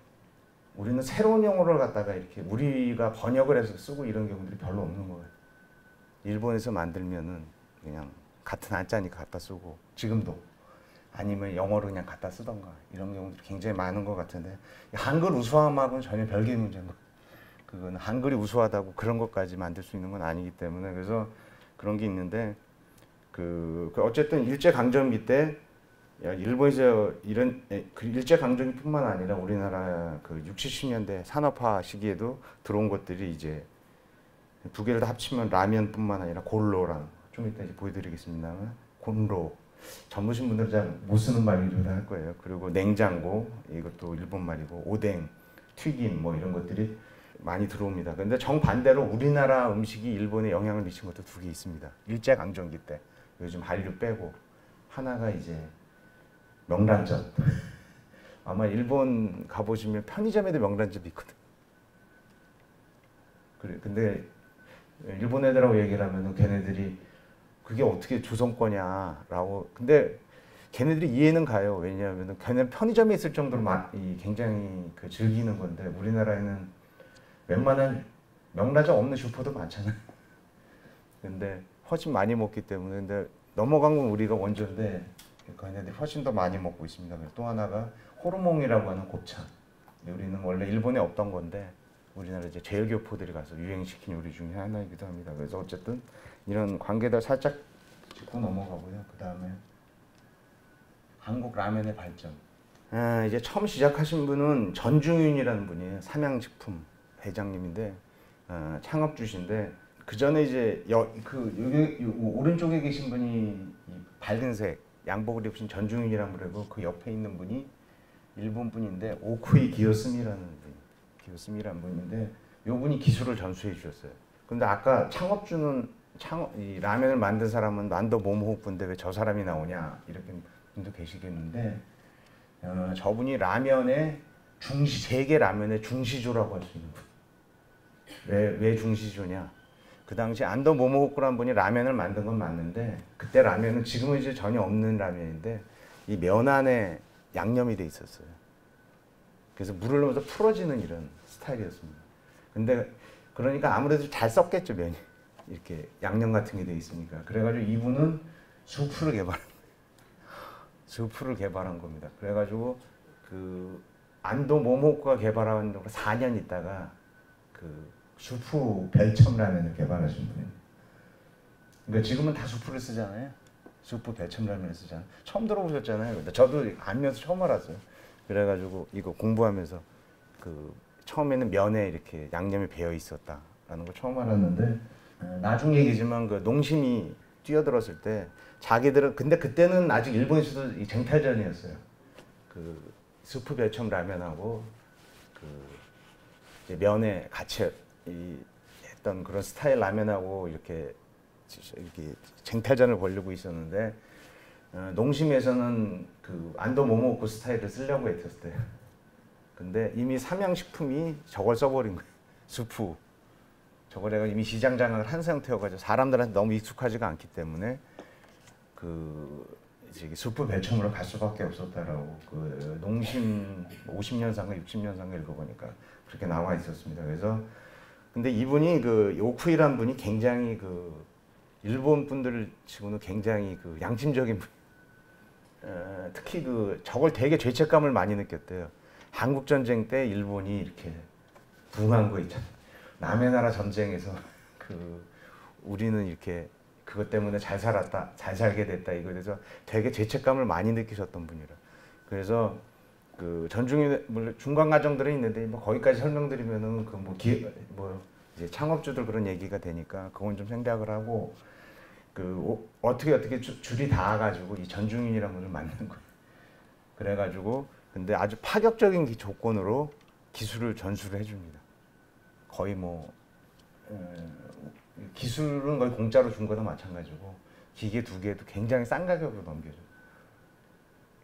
우리는 새로운 용어를 갖다가 이렇게 우리가 번역을 해서 쓰고 이런 경우들이 별로 없는 거예요. 일본에서 만들면은 그냥 같은 한자니까 갖다 쓰고 지금도 아니면 영어로 그냥 갖다 쓰던가 이런 경우들이 굉장히 많은 것 같은데 한글 우수함하고는 전혀 별개의 문제인 거예요. 그건 한글이 우수하다고 그런 것까지 만들 수 있는 건 아니기 때문에 그래서 그런 게 있는데 그, 그 어쨌든 일제 강점기 때 일본에서 이런 그 일제 강점기뿐만 아니라 우리나라 그 60, 70년대 산업화 시기에도 들어온 것들이 이제 두 개를 다 합치면 라면뿐만 아니라 골로랑 좀 이따 이제 보여드리겠습니다만 곤로 전무신 분들은 잘 못 쓰는 말이기도 할 거예요. 그리고 냉장고 이것도 일본 말이고 오뎅, 튀김 뭐 이런 것들이 많이 들어옵니다. 근데 정반대로 우리나라 음식이 일본에 영향을 미친 것도 두 개 있습니다. 일제 강점기 때 요즘 한류 빼고 하나가 이제 명란젓. 아마 일본 가보시면 편의점에도 명란젓 있거든. 그래 근데 일본 애들하고 얘기를 하면 걔네들이 그게 어떻게 조선거냐라고. 근데 걔네들이 이해는 가요. 왜냐하면 걔네 편의점에 있을 정도로 마, 이 굉장히 그 즐기는 건데 우리나라에는 웬만한 명란젓 없는 슈퍼도 많잖아요. 근데 훨씬 많이 먹기 때문에 근데 넘어간 건 우리가 원조인데 걔네들이 훨씬 더 많이 먹고 있습니다. 또 하나가 호르몬이라고 하는 곱창. 우리는 원래 일본에 없던 건데 우리나라 이제 제일교포들이 가서 유행시킨 요리 중에 하나이기도 합니다. 그래서 어쨌든 이런 관계들 살짝 짚고 넘어가고요. 그 다음에 한국 라면의 발전. 아, 이제 처음 시작하신 분은 전중윤이라는 분이에요. 삼양식품 회장님인데 어, 창업주신데 그 전에 이제 여, 그 여기 오른쪽에 계신 분이 밝은색 양복을 입으신 전중윤이라는 분이고 그 옆에 있는 분이 일본 분인데 오쿠이 기요스미라는 분, 기요스미라는 분인데 요 분이 기술을 전수해 주셨어요. 근데 아까 창업주는 창업 이 라면을 만든 사람은 만도 모모호 분데 왜 저 사람이 나오냐 이렇게 분도 계시겠는데 어, 저분이 라면의 중시 세계 라면의 중시조라고 할 수 있는 분. 왜, 왜 중시조냐? 그 당시 안도 모모호쿠라는 분이 라면을 만든 건 맞는데 그때 라면은 지금은 이제 전혀 없는 라면인데 이 면 안에 양념이 돼 있었어요. 그래서 물을 넣어서 풀어지는 이런 스타일이었습니다. 근데 그러니까 아무래도 잘 썩겠죠 면이 이렇게 양념 같은 게 돼 있으니까 그래가지고 이분은 수프를 개발한 수프를 개발한 겁니다. 그래가지고 그 안도 모모호쿠가 개발한 4년 있다가 그 수프 별첨 라면을 개발하신 분이에요. 그러니까 지금은 다 수프를 쓰잖아요. 수프 별첨 라면을 쓰잖아요. 처음 들어보셨잖아요. 저도 알면서 처음 알았어요. 그래가지고 이거 공부하면서 그 처음에는 면에 이렇게 양념이 배어 있었다라는 거 처음 알았는데 어, 나중 얘기지만 그 농심이 뛰어들었을 때 자기들은 근데 그때는 아직 일본에서도 이 쟁탈전이었어요. 그 수프 별첨 라면하고 그 면에 같이 이 했던 그런 스타일 라면하고 이렇게 이렇게 쟁탈전을 벌리고 있었는데 어, 농심에서는 그 안도 모모코 스타일을 쓰려고 했었어요. 근데 이미 삼양식품이 저걸 써버린 거예요. 수프. 저걸 내가 이미 시장 장악을 한 상태여가지고 사람들한테 너무 익숙하지가 않기 때문에 그 수프 배첨으로 갈 수밖에 없었다라고 그 농심 50년상가 60년상가 읽어보니까 그렇게 나와 있었습니다. 그래서 근데 이분이 그 오쿠이란 분이 굉장히 그 일본 분들 치고는 굉장히 그 양심적인 분. 어, 특히 그 저걸 되게 죄책감을 많이 느꼈대요. 한국 전쟁 때 일본이 이렇게 붕한 거 있잖아요. 남의 나라 전쟁에서 그 우리는 이렇게 그것 때문에 잘 살았다, 잘 살게 됐다 이거에 대해서 되게 죄책감을 많이 느끼셨던 분이라. 그래서 그 전중에 중간 과정들은 있는데 뭐 거기까지 설명드리면은 그뭐 이제 창업주들 그런 얘기가 되니까 그건 좀 생략을 하고 그 오- 어떻게 어떻게 주- 줄이 닿아가지고 이 전중인이라는 분을 만난 거예요. 그래가지고 근데 아주 파격적인 기- 조건으로 기술을 전수를 해줍니다. 거의 뭐 에, 기술은 거의 공짜로 준 거나 마찬가지고 기계 두 개도 굉장히 싼 가격으로 넘겨줘.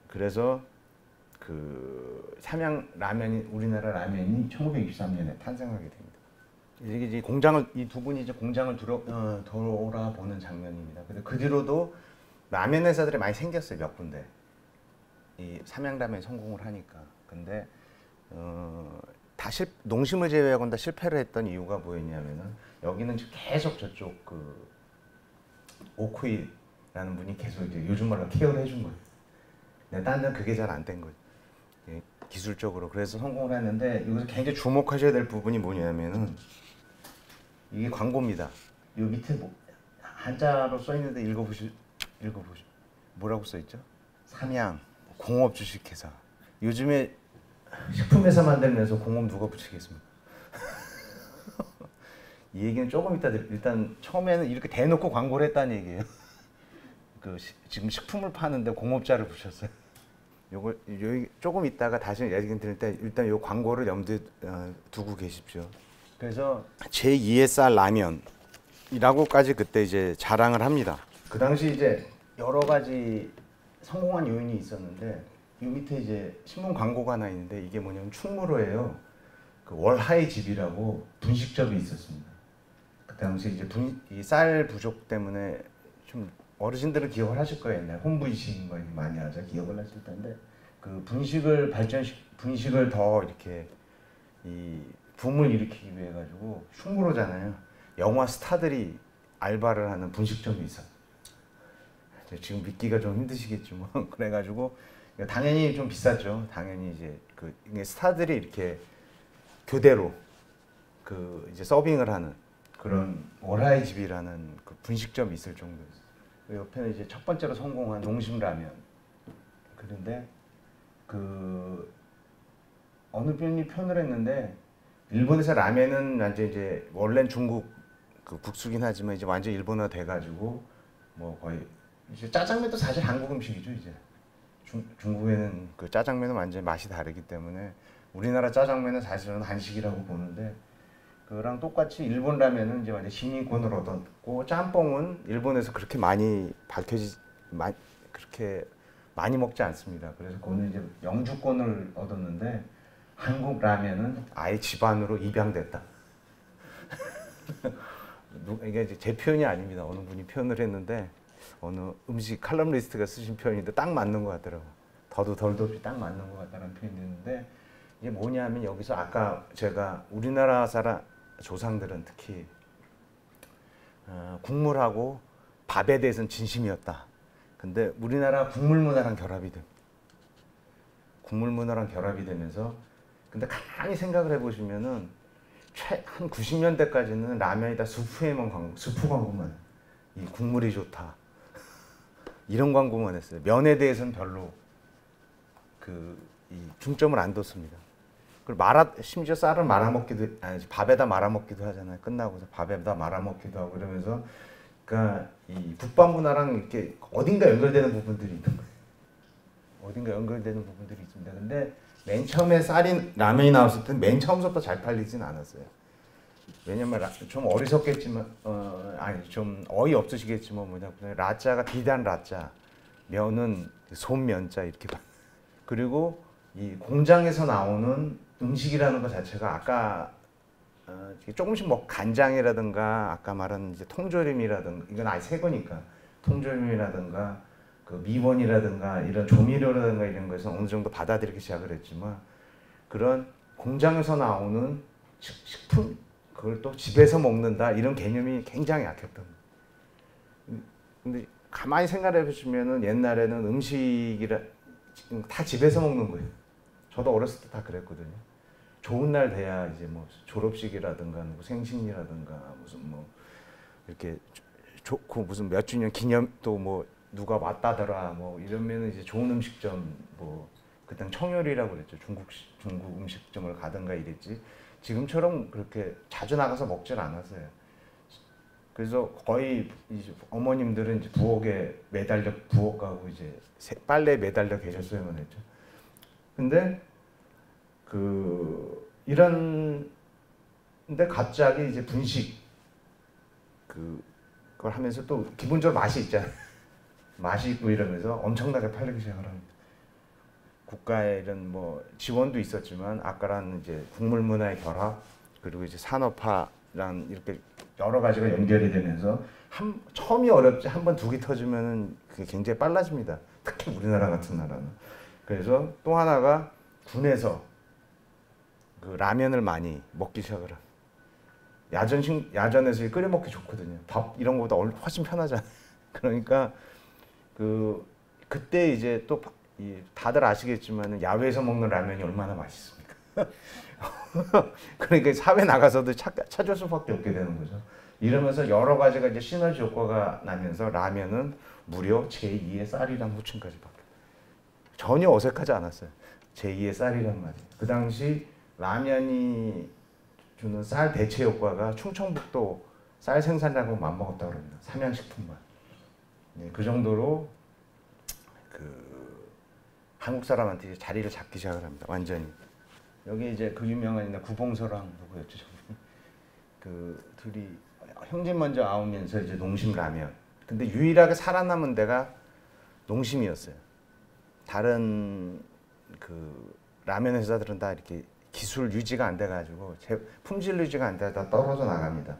그래서 그 삼양 라면이 우리나라 라면이 1963년에 탄생하게 됩니다. 이게 이제 공장을 이 두 분이 이제 공장을 들어 어, 돌아보는 장면입니다. 근데 그 뒤로도 라면 회사들이 많이 생겼어요 몇 군데. 이 삼양라면이 성공을 하니까. 근데 어, 다 실, 농심을 제외하고는 다 실패를 했던 이유가 뭐였냐면은 여기는 계속 저쪽 그 오코이라는 분이 계속 이제 요즘 말로 케어를 해준 거예요. 근데 딴 데는 그게 잘 안 된 거죠. 예, 기술적으로 그래서 성공을 했는데 여기서 굉장히 주목하셔야 될 부분이 뭐냐면은 이게 광고입니다. 요 밑에 뭐 한자로 써 있는데 읽어보시 읽어보시 뭐라고 써 있죠? 삼양 공업 주식회사. 요즘에 식품 회사 만들면서 공업 누가 붙이겠습니까? 이 얘기는 조금 이따 드- 일단 처음에는 이렇게 대놓고 광고를 했다는 얘기예요. 그 시- 지금 식품을 파는데 공업자를 붙였어요. 요거 요 조금 있다가 다시 얘기 드릴 때 일단 요 광고를 염두에 어, 두고 계십시오. 그래서 제 2의 쌀 라면이라고까지 그때 이제 자랑을 합니다. 그 당시 이제 여러 가지 성공한 요인이 있었는데 요 밑에 이제 신문 광고가 하나 있는데 이게 뭐냐면 충무로예요. 그 월하의 집이라고 분식점이 있었습니다. 그 당시 이제 분, 이 쌀 부족 때문에 좀 어르신들은 기억을 하실 거예요. 옛날 홈분식인 거 많이 하자 기억을 하실 텐데 그 분식을 발전시 분식을 더 이렇게 이 붐을 일으키기 위해 가지고 충무로잖아요. 영화 스타들이 알바를 하는 분식점이 있어. 지금 믿기가 좀 힘드시겠지만 그래가지고 당연히 좀 비쌌죠. 당연히 이제 그 스타들이 이렇게 교대로 그 이제 서빙을 하는 그런 월하의 집이라는 그 분식점이 있을 정도였어요. 그 옆에는 이제 첫 번째로 성공한 농심라면. 그런데 그 어느 분이 표현을 했는데 일본에서 라면은 완전 이제 원래는 중국 그 국수긴 하지만 이제 완전 일본화 돼가지고 뭐 거의 이제 짜장면도 사실 한국 음식이죠 이제 중, 중국에는 그 짜장면은 완전 맛이 다르기 때문에 우리나라 짜장면은 사실은 한식이라고 보는데 그랑 똑같이 일본 라면은 이제 완전 시민권을 얻었고 짬뽕은 일본에서 그렇게 많이 밝혀지 마, 그렇게 많이 먹지 않습니다. 그래서 그거는 이제 영주권을 얻었는데 한국 라면은 아예 집안으로 입양됐다. 누- 이게 이제 제 표현이 아닙니다. 어느 분이 표현을 했는데 어느 음식 칼럼니스트가 쓰신 표현인데 딱 맞는 것 같더라고. 더도 덜도 없이 딱 맞는 것 같다는 표현이었는데 이게 뭐냐면 여기서 아까 제가 우리나라 사람 조상들은 특히 어, 국물하고 밥에 대해서는 진심이었다. 근데 우리나라 국물 문화랑 결합이 돼. 국물 문화랑 결합이 되면서 근데 가만히 생각을 해보시면은 최, 한 90년대까지는 라면이 다 수프에만 광고, 수프 광고만 이 국물이 좋다 이런 광고만 했어요. 면에 대해서는 별로 그이 중점을 안 뒀습니다. 그리고 말아 심지어 쌀을 말아 먹기도 아니 밥에다 말아 먹기도 하잖아요. 끝나고서 밥에다 말아 먹기도 하고 이러면서 그러니까 이 국밥 문화랑 이렇게 어딘가 연결되는 부분들이 있는 거예요. 어딘가 연결되는 부분들이 있습니다. 근데 맨 처음에 쌀이 라면이 나왔을 때 맨 처음부터 잘 팔리진 않았어요. 왜냐면 라- 좀 어리석겠지만 어 아니 좀 어이 없으시겠지만 뭐냐 라자가 비단 라자 면은 손면자 이렇게 봐. 그리고 이 공장에서 나오는 음식이라는 것 자체가 아까 어, 조금씩 뭐 간장이라든가 아까 말한 이제 통조림이라든가 이건 아예 새 거니까 통조림이라든가 그 미원이라든가 이런 조미료라든가 이런 거에서 어느 정도 받아들이기 시작을 했지만 그런 공장에서 나오는 식- 식품 그걸 또 집에서 먹는다 이런 개념이 굉장히 약했던. 근데 가만히 생각해 보시면은 옛날에는 음식이라 다 집에서 먹는 거예요. 저도 어렸을 때 다 그랬거든요. 좋은 날 돼야 이제 뭐 졸업식이라든가 뭐 생신이라든가 무슨 뭐 이렇게 좋고 무슨 몇 주년 기념 또 뭐 누가 왔다더라 뭐 이러면 이제 좋은 음식점 뭐 그때 청열이라고 그랬죠. 중국 중국 음식점을 가든가 이랬지. 지금처럼 그렇게 자주 나가서 먹질 않았어요. 그래서 거의 이제 어머님들은 이제 부엌에 매달려 부엌 가고 이제 빨래 매달려 계셨어야만 했죠. 근데 그 이런 근데 갑자기 이제 분식 그 그걸 하면서 또 기본적으로 맛이 있잖아요. 맛이 있고 이러면서 엄청나게 팔리기 시작을 합니다. 국가의 이런 뭐 지원도 있었지만 아까란 이제 국물 문화의 결합 그리고 이제 산업화란 이렇게 여러 가지가 연결이 되면서 한 처음이 어렵지 한 번두개 터지면은 그게 굉장히 빨라집니다. 특히 우리나라 같은 나라는. 그래서 또 하나가 군에서 그 라면을 많이 먹기 시작을 한. 야전 식 야전에서 끓여 먹기 좋거든요. 밥 이런 거보다 훨씬 편하잖아요. 그러니까 그 그때 이제 또 이, 다들 아시겠지만 야외에서 먹는 라면이 얼마나 맛있습니까? 그러니까 사회 나가서도 찾, 찾을 수밖에 없게 되는 거죠. 이러면서 여러 가지가 이제 시너지 효과가 나면서 라면은 무려 제2의 쌀이란 호칭까지 받게. 전혀 어색하지 않았어요. 제2의 쌀이란 말이. 그 당시 라면이 주는 쌀 대체 효과가 충청북도 쌀 생산량하고 맞먹었다고 합니다. 삼양식품만. 네, 그 정도로 그 한국 사람한테 자리를 잡기 시작을 합니다. 완전히. 여기 이제 그 유명한 구봉서랑 누구였죠? 그 둘이 형제 먼저 아우면서 이제 농심 라면. 근데 유일하게 살아남은 데가 농심이었어요. 다른 그 라면 회사들은 다 이렇게 기술 유지가 안 돼가지고 품질 유지가 안 돼다 떨어져 나갑니다.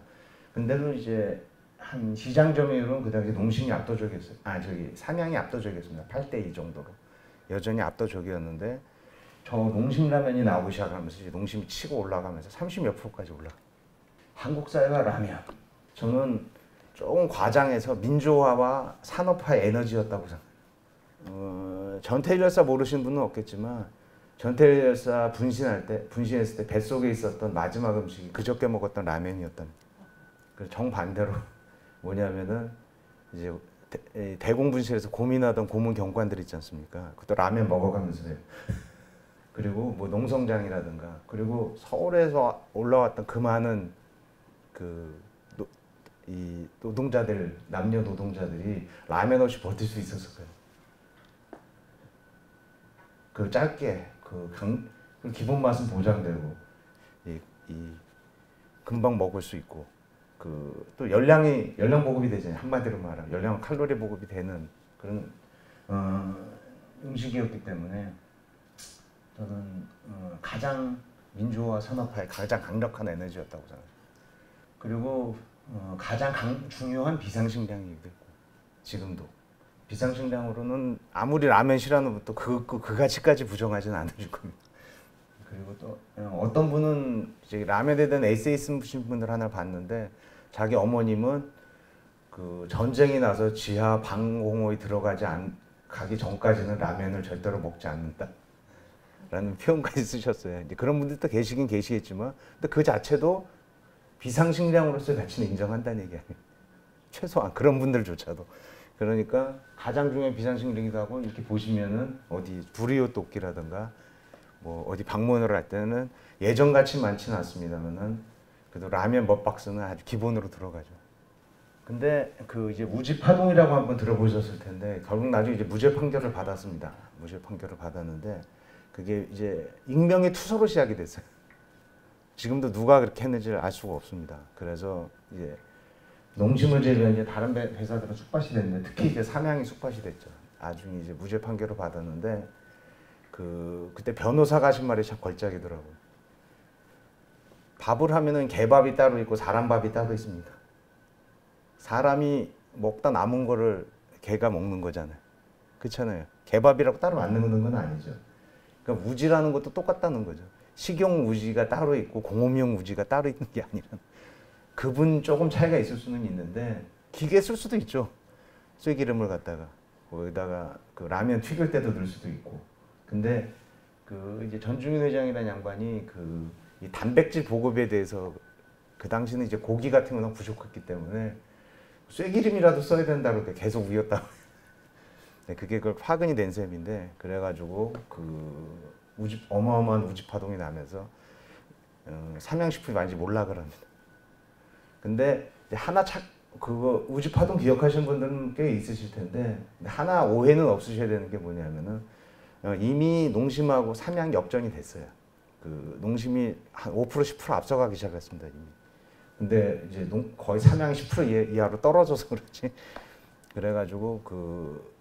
근데도 이제 한 시장 점유율은 그 당시 농심이 압도적이었어요. 아 저기 삼양이 압도적이었습니다. 8대 2 정도로 여전히 압도적이었는데 저 농심 라면이 나오기 시작하면서 이제 농심이 치고 올라가면서 30몇 프로까지 올라. 한국 사회가 라면. 저는 조금 과장해서 민주화와 산업화의 에너지였다고 생각해요. 어, 전태일 열사 모르시는 분은 없겠지만 전태일 열사 분신할 때 분신했을 때 뱃속에 있었던 마지막 음식이 그저께 먹었던 라면이었던. 그 정반대로 뭐냐면은 이제 대, 공분실에서 고민하던 고문 경관들 있지 않습니까? 그것도 라면 먹어가면서 해요. 그리고 뭐 농성장이라든가 그리고 서울에서 올라왔던 그 많은 그이 노동자들 남녀 노동자들이 라면 없이 버틸 수 있었을 거예요. 그 짧게 그, 강, 그 기본 맛은 보장되고 이, 이 금방 먹을 수 있고 그 또 열량이 열량 보급이 되잖아요 한마디로 말하면 열량 칼로리 보급이 되는 그런 어, 음식이었기 때문에 저는 어, 가장 민주화 산업화의 가장 강력한 에너지였다고 생각합니다. 그리고 어, 가장 강, 중요한 비상식량이기도 했고 지금도 비상식량으로는 아무리 라면 싫어하는 분도 그, 그, 그 가치까지 부정하지는 않을 겁니다. 그리고 또 어, 어떤 분은 이제 라면에 대한 에세이 쓰신 분들 하나 봤는데 자기 어머님은 그 전쟁이 나서 지하 방공호에 들어가지 않, 가기 전까지는 라면을 절대로 먹지 않는다. 라는 표현까지 쓰셨어요. 이제 그런 분들도 계시긴 계시겠지만, 근데 그 자체도 비상식량으로서의 가치는 인정한다는 얘기 아니에요. 최소한 그런 분들조차도. 그러니까 가장 중요한 비상식량이기도 하고, 이렇게 보시면은 어디 불이웃 돕기라든가, 뭐 어디 방문을 할 때는 예전같이 많지는 않습니다만은, 그래도 라면 몇 박스는 아주 기본으로 들어가죠. 근데 그 이제 무죄 파동이라고 한번 들어보셨을 텐데 결국 나중에 이제 무죄 판결을 받았습니다. 무죄 판결을 받았는데 그게 이제 익명의 투서로 시작이 됐어요. 지금도 누가 그렇게 했는지를 알 수가 없습니다. 그래서 이제 농심을 제외한 이제 다른 회사들은 숙밭이 됐는데 특히 이제 삼양이 숙밭이 됐죠. 나중에 이제 무죄 판결을 받았는데 그 그때 변호사가 하신 말이 참 걸작이더라고요. 밥을 하면은 개밥이 따로 있고 사람 밥이 따로 있습니다. 사람이 먹다 남은 거를 개가 먹는 거잖아요. 그렇잖아요. 개밥이라고 따로 만드는 건 아니죠. 그러니까 우지라는 것도 똑같다는 거죠. 식용 우지가 따로 있고 공업용 우지가 따로 있는 게 아니라 그분 조금 차이가 있을 수는 있는데 기계 쓸 수도 있죠. 쇠기름을 갖다가 거기다가 그 라면 튀길 때도 넣을 수도 있고. 근데 그 이제 전중현 회장이라는 양반이 그이 단백질 보급에 대해서 그 당시는 이제 고기 같은 거는 부족했기 때문에 쇠기름이라도 써야 된다고 계속 우겼다. 네, 그게 그 화근이 된 셈인데 그래가지고 그 우주 어마어마한 우주 파동이 나면서 어, 삼양식품이 많이 몰라 그럽니다. 근데 하나 착 그거 우주 파동 기억하시는 분들은 꽤 있으실 텐데 하나 오해는 없으셔야 되는 게 뭐냐면은 어, 이미 농심하고 삼양 역전이 됐어요. 그 농심이 한 5% 10% 앞서가기 시작했습니다 이미. 근데 이제 농, 거의 삼양 10% 이하로 떨어져서 그렇지. 그래가지고 그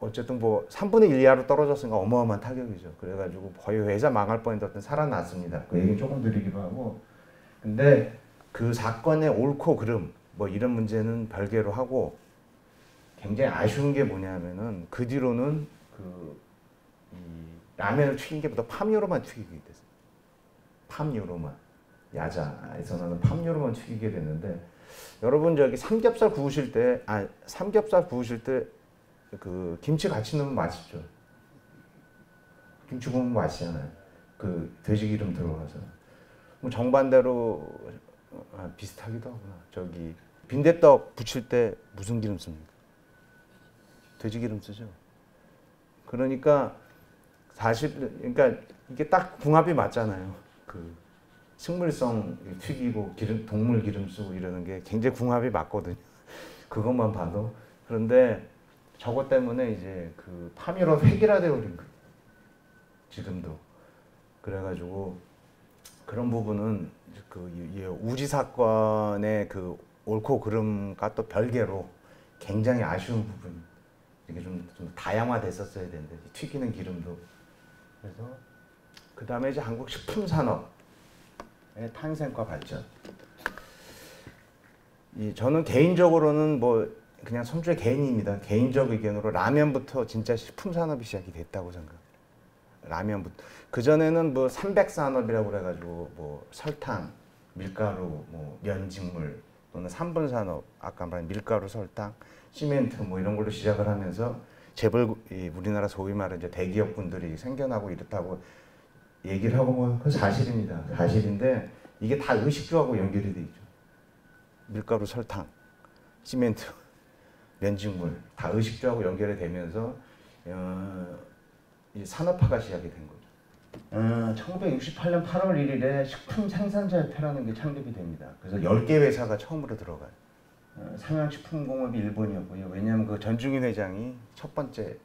어쨌든 뭐 3분의 1 이하로 떨어졌으니까 어마어마한 타격이죠. 그래가지고 거의 회사 망할 뻔했던 살아났습니다. 그 얘기 조금 드리기도 하고. 근데 그 사건의 옳고 그름 뭐 이런 문제는 별개로 하고 굉장히 아쉬운 게 뭐냐면은 그 뒤로는 그 라면을 튀긴 게 보다 팜유로만 튀기게 됐어요. 팜유로만 야자에서는 팜유로만 튀기게 됐는데 여러분 저기 삼겹살 구우실 때, 아 삼겹살 구우실 때 그 김치 같이 넣으면 맛있죠. 김치 구우면 맛있잖아요. 그 돼지 기름 들어가서. 뭐 정반대로 아, 비슷하기도 하구나. 저기 빈대떡 부칠 때 무슨 기름 씁니까? 돼지 기름 쓰죠. 그러니까 사실 그러니까 이게 딱 궁합이 맞잖아요. 그 식물성 튀기고 기름 동물 기름 쓰고 이러는 게 굉장히 궁합이 맞거든요. 그것만 봐도 그런데 저것 때문에 이제 그 파미로 획일화되어 버린 거예요. 지금도 그래가지고 그런 부분은 그 우지 사건의 그 옳고 그름과 또 별개로 굉장히 아쉬운 부분 이게 좀, 좀 다양화됐었어야 되는데 튀기는 기름도 그래서 그 다음에 이제 한국 식품 산업의 탄생과 발전. 이 저는 개인적으로는 뭐 그냥 손주의 개인입니다. 개인적 의견으로 라면부터 진짜 식품 산업이 시작이 됐다고 생각. 라면부터 그 전에는 뭐 삼백 산업이라고 그래가지고 뭐 설탕, 밀가루, 뭐 면직물 또는 삼분 산업 아까 말한 밀가루, 설탕, 시멘트 뭐 이런 걸로 시작을 하면서 재벌 우리나라 소위 말하는 이제 대기업분들이 생겨나고 이렇다고 얘기를 하고 뭐 사실입니다. 사실인데 이게 다 의식주하고 연결이 돼 있죠. 밀가루, 설탕, 시멘트, 면직물 다 의식주하고 연결이 되면서 어, 산업화가 시작이 된 거죠. 어, 1968년 8월 1일에 식품 생산자협회라는 게 창립이 됩니다. 그래서 10개 회사가 처음으로 들어가요. 어, 삼양식품공업이 일본이었고요. 왜냐하면 그 전중인 회장이 첫 번째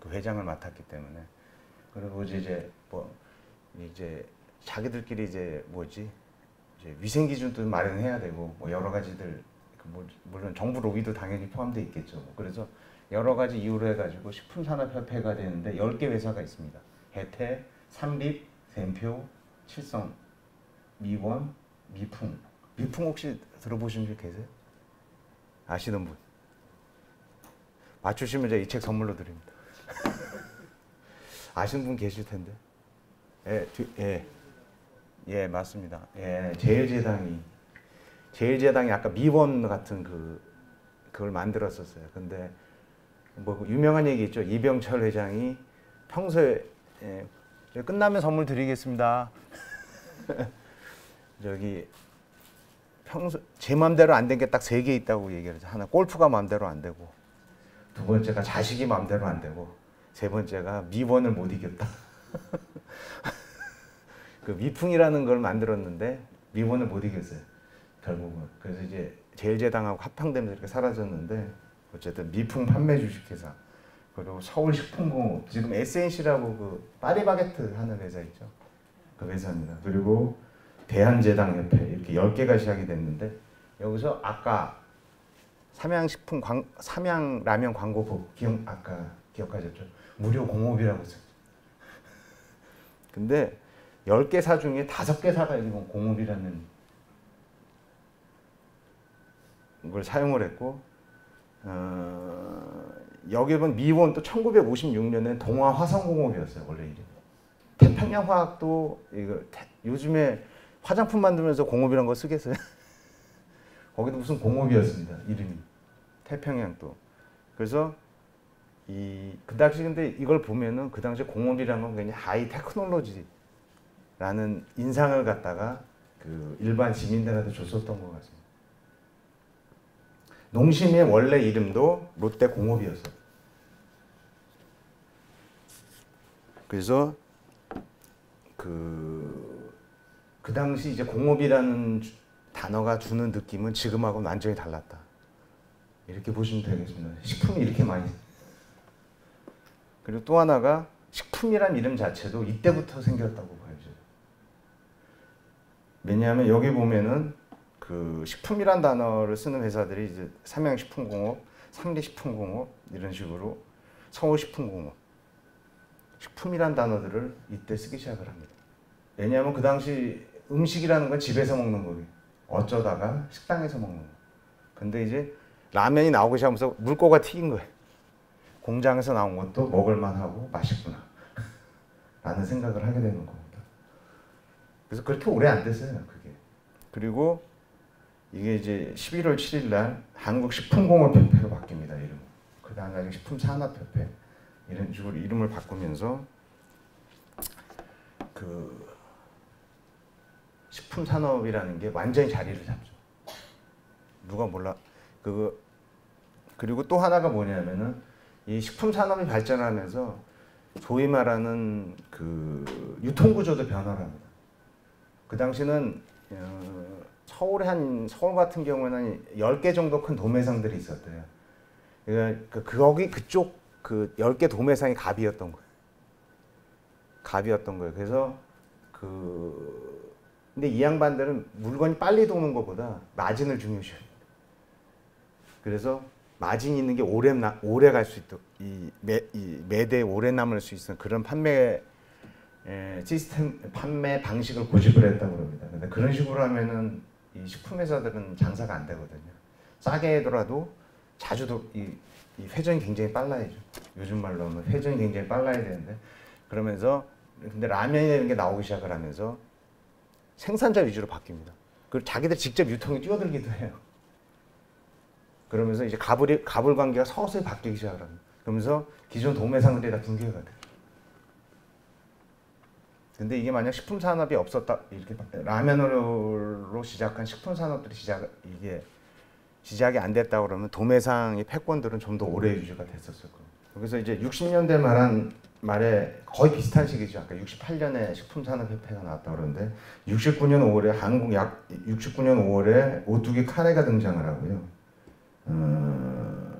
그 회장을 맡았기 때문에 그리고 이제 뭐 이제 자기들끼리 이제 뭐지 이제 위생 기준도 마련해야 되고 뭐 여러 가지들 그뭐 물론 정부 로비도 당연히 포함되어 있겠죠. 뭐 그래서 여러 가지 이유로 해가지고 식품산업협회가 되는데 10개 회사가 있습니다. 해태, 삼립, 샘표, 칠성, 미원, 미풍. 미풍 혹시 들어보신 분 계세요? 아시는 분? 맞추시면 제가 이 책 선물로 드립니다. 아시는 분 계실 텐데. 예, 뒤, 예, 예, 맞습니다. 예, 제일제당이 제일제당이 아까 미원 같은 그 그걸 만들었었어요. 근데 뭐 유명한 얘기 있죠. 이병철 회장이 평소에 예, 끝나면 선물 드리겠습니다. 저기 평소 제 마음대로 안 된 게 딱 세 개 있다고 얘기를 해서 하나 골프가 마음대로 안 되고 두 번째가 자식이 마음대로 안 되고 세 번째가 미원을 못 이겼다. 그 미풍이라는 걸 만들었는데 미원을 못 이겼어요. 결국은 그래서 이제 제일제당하고 합병되면서 이렇게 사라졌는데 어쨌든 미풍 판매 주식회사 그리고 서울식품공업 지금 SNC라고 그 파리바게트 하는 회사 있죠. 그 회사입니다. 그리고 대한제당 협회 이렇게 10개가 시작이 됐는데 여기서 아까 삼양식품 광, 삼양라면 광고법 기억 아까 기억하셨죠? 무료 공업이라고 썼죠. 근데 10개 사 중에 5개 사가 이건 공업이라는 걸 사용을 했고 어, 여기 보 미원 또 1956년에 동화 화성공업이었어요 원래 이름. 태평양 화학도 이거 태, 요즘에 화장품 만들면서 공업이란 거 쓰겠어요? 거기도 무슨 공업이었습니다. 이름이. 태평양도. 그래서 이 그 당시 근데 이걸 보면은 그 당시 공업이라는 건 그냥 high technology라는 인상을 갖다가 그 일반 시민들한테 줬었던 것 같습니다. 농심의 원래 이름도 롯데공업이어서 그래서 그, 그 당시 이제 공업이라는 단어가 주는 느낌은 지금하고는 완전히 달랐다. 이렇게 보시면 되겠습니다. 식품이 이렇게 많이. 그리고 또 하나가 식품이란 이름 자체도 이때부터 생겼다고 봐야죠. 왜냐하면 여기 보면은 그 식품이란 단어를 쓰는 회사들이 이제 삼양식품공업, 삼리식품공업 이런 식으로 서울식품공업 식품이란 단어들을 이때 쓰기 시작을 합니다. 왜냐하면 그 당시 음식이라는 건 집에서 먹는 거예요. 어쩌다가 식당에서 먹는 거. 근데 이제 라면이 나오기 시작하면서 물고가 튀긴 거예요. 공장에서 나온 것도 먹을만하고 맛있구나. 라는 생각을 하게 되는 겁니다. 그래서 그렇게 오래 안 됐어요, 그게. 그리고 이게 이제 11월 7일 날 한국 식품공업협회로 바뀝니다, 이름. 그 다음 날 식품산업협회. 이런 식으로 이름을 바꾸면서 그 식품 산업이라는 게 완전히 자리를 잡죠. 누가 몰라 그 그리고 또 하나가 뭐냐면은 이 식품 산업이 발전하면서 소위 말하는 그 유통 구조도 변화를 합니다. 그 당시는 어, 서울에 한 서울 같은 경우에는 10개 정도 큰 도매상들이 있었대요. 그러니까 그 거기 그쪽 그 10개 도매상이 갑이었던 거예요. 갑이었던 거예요. 그래서 그 근데 이 양반들은 물건이 빨리 도는 것보다 마진을 중요시해요. 그래서 마진 있는 게 오래 나, 오래 갈 수 있도록 이, 매, 이 매대에 오래 남을 수 있는 그런 판매 에, 시스템 판매 방식을 고집을 했다고 그럽니다. 근데 그런 식으로 하면은 이 식품 회사들은 장사가 안 되거든요. 싸게 해더라도 자주 도 이, 이 회전이 굉장히 빨라야죠. 요즘 말로 하면 회전이 굉장히 빨라야 되는데 그러면서 근데 라면이라는 게 나오기 시작을 하면서 생산자 위주로 바뀝니다. 그리고 자기들 직접 유통에 뛰어들기도 해요. 그러면서 이제 가불이 가불 관계가 서서히 바뀌기 시작을 합니다. 그러면서 기존 도매상들이 다 붕괴가 돼. 근데 이게 만약 식품 산업이 없었다 이렇게 라면으로 시작한 식품 산업들이 시작 이게 시작이 안 됐다 그러면 도매상의 패권들은 좀 더 오래 유지가 됐었을 거예요. 그래서 이제 60년대 말한 말에 거의 비슷한 시기죠. 아까 68년에 식품산업협회가 나왔다 그러는데 69년 5월에 한국 약 69년 5월에 오뚜기 카레가 등장을 하고요. 어,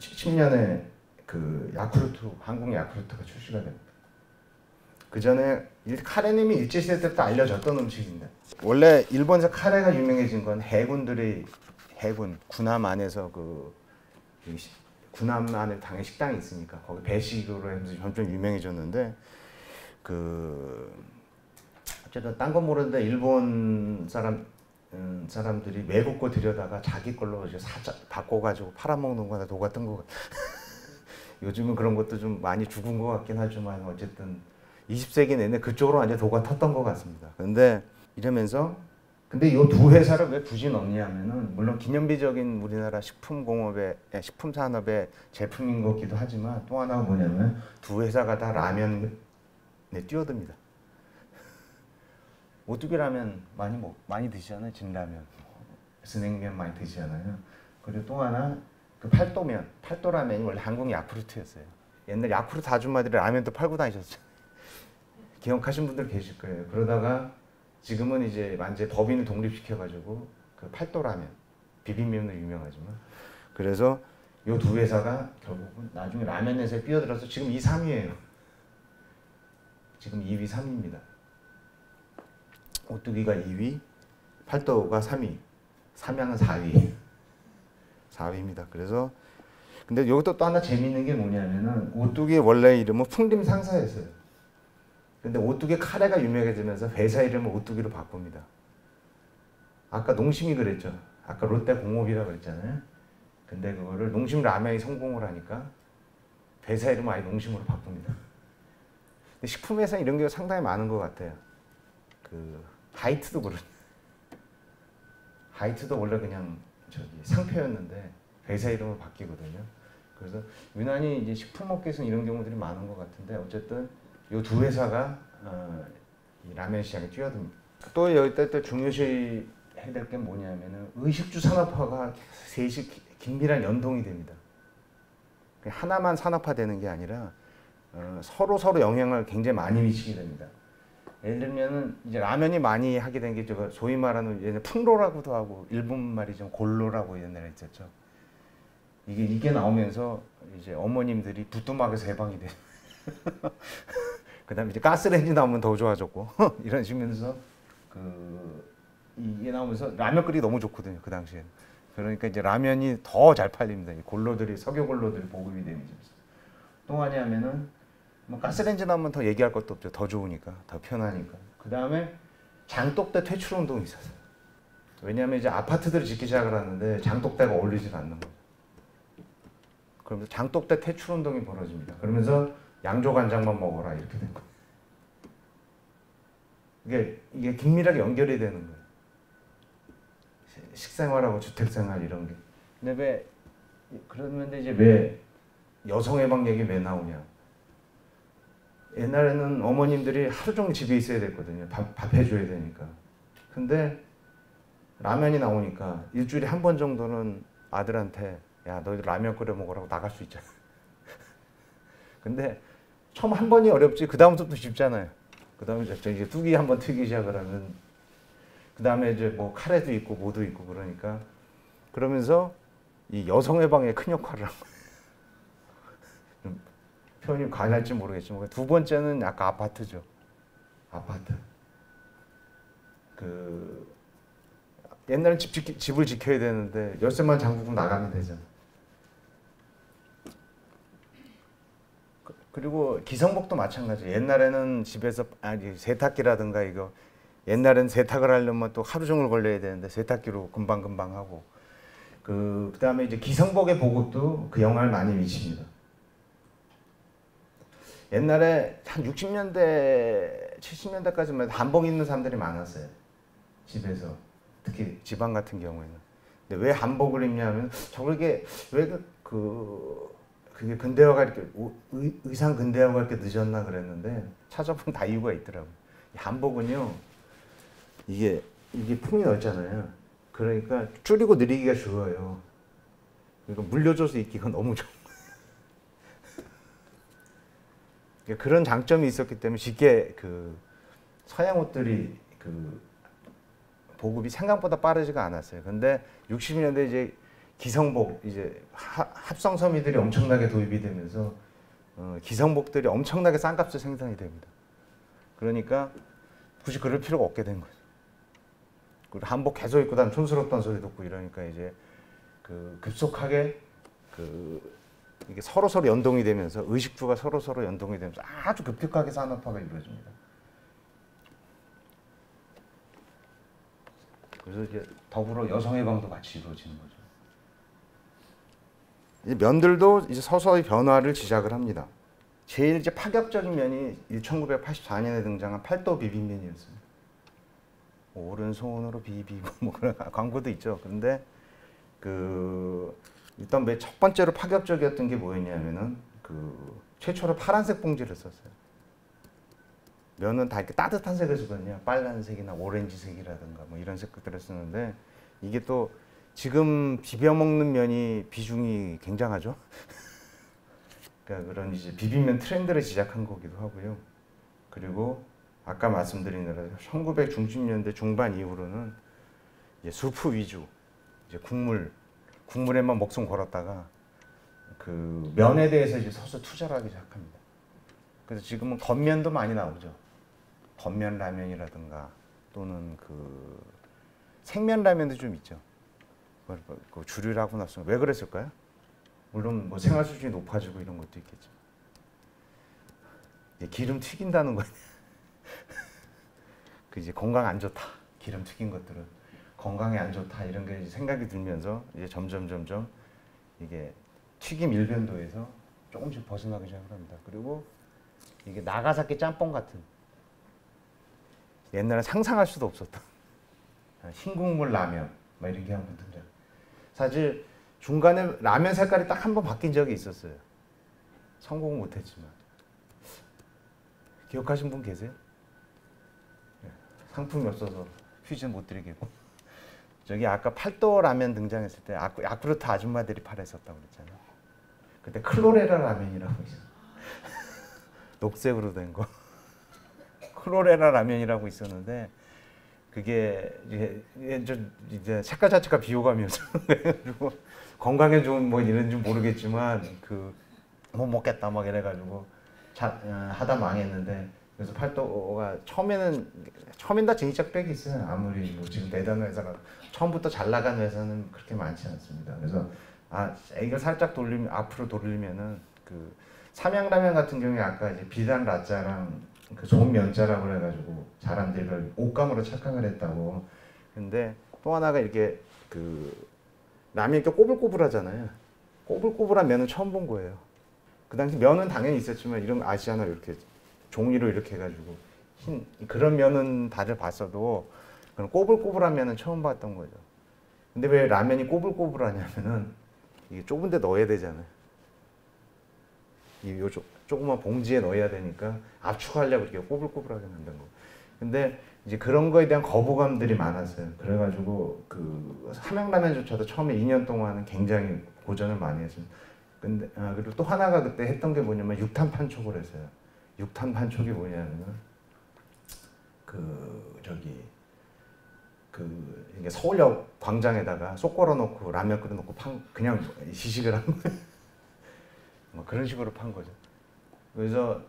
70년에 그 야쿠르트 한국 야쿠르트가 출시가 됩니다. 그 전에 카레님이 일제 시대 때부터 알려졌던 음식인데 원래 일본에서 카레가 유명해진 건 해군들이 해군 군함 안에서 그 군함 안에 당연히 식당이 있으니까 거기 배식으로 해서 점점 유명해졌는데 그 어쨌든 딴 건 모르는데 일본 사람 음, 사람들이 외국 거 들여다가 자기 걸로 이제 사자 바꿔가지고 팔아먹는 거나 뜬 거. 요즘은 그런 것도 좀 많이 죽은 것 같긴 하지만 어쨌든 20세기 내내 그쪽으로 완전 도가 텄던 것 같습니다. 근데 이러면서 근데 이 두 회사를 왜 굳이 넣냐면은 물론 기념비적인 우리나라 식품공업의 예, 식품 산업의 제품인 거기도 하지만 또 하나가 뭐냐면 두 회사가 다 라면에 뛰어듭니다. 오뚜기 라면 많이 먹 많이 드시잖아요 진라면, 스낵면 많이 드시잖아요. 그리고 또 하나 그 팔도면 팔도 라면이 원래 한국 야쿠르트였어요. 옛날 야쿠르트 아줌마들이 라면도 팔고 다니셨죠. 기억하신 분들 계실 거예요. 그러다가 지금은 이제 완전 법인을 독립시켜가지고 그 팔도라면 비빔면으로 유명하지만 그래서 요 두 회사가 결국은 나중에 라면 회사에 뛰어들어서 지금 2, 3위예요. 지금 2위, 3위입니다. 오뚜기가 2위, 팔도가 3위, 삼양은 4위. 4위입니다. 그래서 근데 여기도 또 하나 재미있는 게 뭐냐면은 오뚜기 원래 이름은 풍림 상사였어요. 근데 오뚜기 카레가 유명해지면서 회사 이름을 오뚜기로 바꿉니다. 아까 농심이 그랬죠. 아까 롯데 공업이라고 그랬잖아요. 근데 그거를 농심 라면이 성공을 하니까 회사 이름을 아예 농심으로 바꿉니다. 근데 식품 회사 이런 게 상당히 많은 것 같아요. 그 하이트도 그런. 하이트도 원래 그냥 저기 상표였는데 회사 이름을 바뀌거든요. 그래서 유난히 이제 식품업계에서는 이런 경우들이 많은 것 같은데 어쨌든 이 두 회사가 어, 이 라면 시장에 뛰어듭니다. 또 여기다 또 중요시 해야 될 게 뭐냐면은 의식주 산업화가 셋이 긴밀한 연동이 됩니다. 하나만 산업화되는 게 아니라 어, 서로 서로 영향을 굉장히 많이 미치게 됩니다. 예를 들면은 이제 라면이 많이 하게 된게 저거 소위 말하는 얘네 풍로라고도 하고 일본 말이 좀 골로라고 옛날에 있었죠. 이게 이게 나오면서 이제 어머님들이 부뚜막에서 해방이 돼. 그다음에 이제 가스레인지 나오면 더 좋아졌고 이런 식면서 그 이게 나오면서 라면 끓이기 너무 좋거든요 그 당시에는. 그러니까 이제 라면이 더 잘 팔립니다. 이 골로들이 석유 골로들이 보급이 되면서. 또 하냐면은 뭐 가스레인지 나오면 더 얘기할 것도 없죠. 더 좋으니까, 더 편하니까. 그 다음에 장독대 퇴출 운동이 있었어요. 왜냐하면 이제 아파트들을 짓기 시작을 하는데 장독대가 어울리질 않는 거죠. 그러면서 장독대 퇴출 운동이 벌어집니다. 그러면서 양조간장만 먹어라 이렇게 된 거예요. 이게 이게 긴밀하게 연결이 되는 거예요. 식생활하고 주택생활 이런 게. 근데 왜 그러면 이제 왜 여성 해방 얘기 왜 나오냐? 옛날에는 어머님들이 하루 종일 집에 있어야 됐거든요. 밥, 밥 해줘야 되니까. 근데 라면이 나오니까 일주일에 한 번 정도는 아들한테 야, 너희 라면 끓여 먹으라고 나갈 수 있잖아. 근데 처음 한 번이 어렵지 그 다음부터 쉽잖아요. 그 다음에 이제 뚜기 한 번 튀기 시작을 하면 그 다음에 이제 뭐 카레도 있고 뭐도 있고 그러니까 그러면서 이 여성 해방에 큰 역할을 한 거예요. 표현이 가능할지 모르겠지만 두 번째는 아까 아파트죠. 아파트. 그 옛날엔 집 집을 지켜야 되는데 열쇠만 잠그고 나가면 되잖아. 그, 그리고 기성복도 마찬가지. 옛날에는 집에서 아니 세탁기라든가 이거 옛날엔 세탁을 하려면 또 하루 종일 걸려야 되는데 세탁기로 금방 금방 하고 그 그다음에 이제 기성복의 보급도 그 영향을 많이 미칩니다. 옛날에 한 60년대, 70년대까지만 한복 입는 사람들이 많았어요. 집에서. 특히 지방 같은 경우에는. 근데 왜 한복을 입냐면 저게 왜 그, 그 게 근대화가 이렇게 의, 의상 근대화가 이렇게 늦었나 그랬는데 찾아보면 다 이유가 있더라고요. 한복은요. 이게 이게 품이 넓잖아요. 그러니까 줄이고 늘리기가 쉬워요. 그러니까 물려줘서 입기가 너무 좋은 그런 장점이 있었기 때문에 쉽게 그 서양 옷들이 그 보급이 생각보다 빠르지가 않았어요. 근데 60년대 이제 기성복 이제 합성 섬유들이 엄청나게 도입이 되면서 어, 기성복들이 엄청나게 싼 값에 생산이 됩니다. 그러니까 굳이 그럴 필요가 없게 된 거죠. 그리고 한복 계속 입고 다니면 촌스럽다는 소리 듣고 이러니까 이제 그 급속하게 그 이게 서로 서로 연동이 되면서 의식주가 서로 서로 연동이 되면서 아주 급격하게 산업화가 이루어집니다. 그래서 이제 더불어 여성 해방도 같이 이루어지는 거죠. 이제 면들도 이제 서서히 변화를 시작을 합니다. 제일 이제 파격적인 면이 1984년에 등장한 팔도 비빔면이었어요. 오른손으로 비비고 뭐 그런 광고도 있죠. 그런데 그 일단 맨첫 번째로 파격적이었던 게 뭐였냐면은 그 최초로 파란색 봉지를 썼어요. 면은 다 이렇게 따뜻한 색을 쓰거든요. 빨간색이나 오렌지색이라든가 뭐 이런 색들을 쓰는데 이게 또 지금 비벼 먹는 면이 비중이 굉장하죠. 그러니까 그런 이제 비빔면 트렌드를 시작한 거기도 하고요. 그리고 아까 말씀드린 대로 1900 중심년대 중반 이후로는 이제 수프 위주, 이제 국물 국물에만 목숨 걸었다가 그 면에 대해서 이제 서서 투자를 하기 시작합니다. 그래서 지금은 겉면도 많이 나오죠. 겉면 라면이라든가 또는 그 생면 라면도 좀 있죠. 그 주류라고 나서 왜 그랬을까요? 물론 뭐 생활 수준이 높아지고 이런 것도 있겠죠. 기름 튀긴다는 거그 이제 건강 안 좋다. 기름 튀긴 것들은. 건강에 안 좋다 이런 게 생각이 들면서 이제 점점 점점 이게 튀김 일변도에서 조금씩 벗어나기 시작합니다. 그리고 이게 나가사키 짬뽕 같은 옛날에 상상할 수도 없었던 흰 국물 라면 막 이런 게 한번 등장. 사실 중간에 라면 색깔이 딱 한 번 바뀐 적이 있었어요. 성공은 못했지만 기억하신 분 계세요? 네. 상품이 없어서 퀴즈 못 드리겠고. 저기 아까 팔도 라면 등장했을 때 야쿠르트 아줌마들이 팔았었다고 그랬잖아. 그때 클로레라 라면이라고 있어. 녹색으로 된 거. 크로레라 라면이라고 있었는데 그게 이제 이제 좀 색깔 자체가 비호감이었어. 그래가지고 건강에 좋은 뭐 이런지 모르겠지만 그 못 먹겠다 막 이래가지고 자, 어, 하다 망했는데 그래서 팔도가 처음에는 처음엔 다 진입작벽이 있어요. 아무리 뭐 지금 대단 회사가 처음부터 잘 나간 회사는 그렇게 많지 않습니다. 그래서 아 이걸 살짝 돌리면 앞으로 돌리면은 그 삼양라면 같은 경우에 아까 이제 비단 라짜랑 그 좋은 면자라고 그래가지고 사람들을 옷감으로 착각을 했다고. 근데 또 하나가 이렇게 그 라면 이렇게 꼬불꼬불하잖아요. 꼬불꼬불한 면은 처음 본 거예요. 그 당시 면은 당연히 있었지만 이런 거 아시아나 이렇게 종이로 이렇게 해가지고 흰 그런 면은 다들 봤어도 그런 꼬불꼬불한 면은 처음 봤던 거죠. 근데 왜 라면이 꼬불꼬불하냐면은 이게 좁은데 넣어야 되잖아요. 이요 조- 조그만 봉지에 넣어야 되니까 압축하려고 이렇게 꼬불꼬불하게 만든 거. 근데 이제 그런 거에 대한 거부감들이 많았어요. 그래가지고 그 삼양라면조차도 처음에 2년 동안은 굉장히 고전을 많이 했어요. 근데 아, 그리고 또 하나가 그때 했던 게 뭐냐면 육탄 판촉을 했어요. 육탄 판촉이 뭐냐면은 그 저기 그 이게 서울역 광장에다가 쏙 걸어놓고 라면 끓여놓고 판 그냥 시식을 한 거예요. 뭐 그런 식으로 판 거죠. 그래서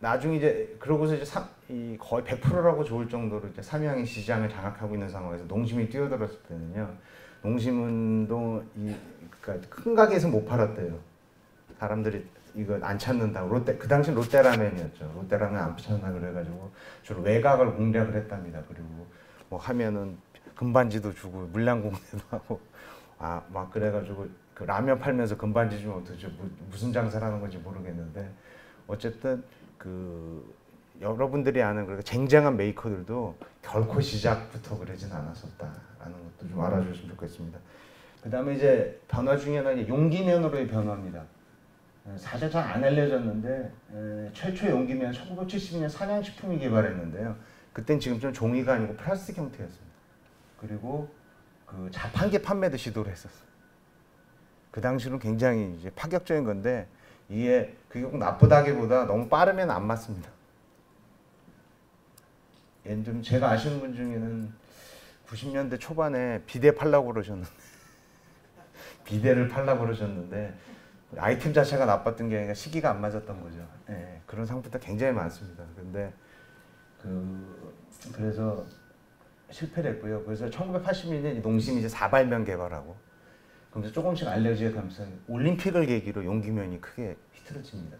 나중에 이제 그러고서 이제 삼, 이 거의 100%라고 좋을 정도로 이제 삼양이 시장을 장악하고 있는 상황에서 농심이 뛰어들었을 때는요. 농심은도 이 그러니까 큰 가게에서 못 팔았대요. 사람들이 이거 안 찾는다고 롯데 그 당시 롯데라면이었죠. 롯데라면 안 찾는다 그래가지고 주로 외곽을 공략을 했답니다. 그리고 뭐 하면은 금반지도 주고 물량공대도 하고 아 막 그래가지고 그 라면 팔면서 금반지 주면 무- 무슨 장사를 하는 건지 모르겠는데 어쨌든 그 여러분들이 아는 그렇게 쟁쟁한 메이커들도 결코 시작부터 그러진 않았었다라는 것도 좀 알아주셨으면 좋겠습니다. 그 다음에 이제 변화 중에 하나 용기면으로의 변화입니다. 에, 사실 잘 안 알려졌는데 에, 최초 용기면 1970년 산양식품이 개발했는데요. 그땐 지금 좀 종이가 아니고 플라스틱 형태였습니다. 그리고 그 자판기 판매도 시도를 했었어요. 그 당시는 굉장히 이제 파격적인 건데 이게 그게 꼭 나쁘다기보다 너무 빠르면 안 맞습니다. 들면 제가 아시는 분 중에는 90년대 초반에 비대 팔라고 그러셨는데 비대를 팔라고 그러셨는데 아이템 자체가 나빴던 게 아니라 시기가 안 맞았던 거죠. 예, 그런 상품도 굉장히 많습니다. 근데 그 그래서 실패를 했고요. 그래서 1982년 농심이 이제 사발면 개발하고 그러면서 조금씩 알려지게 가면서 올림픽을 계기로 용기면이 크게 히트를 칩니다.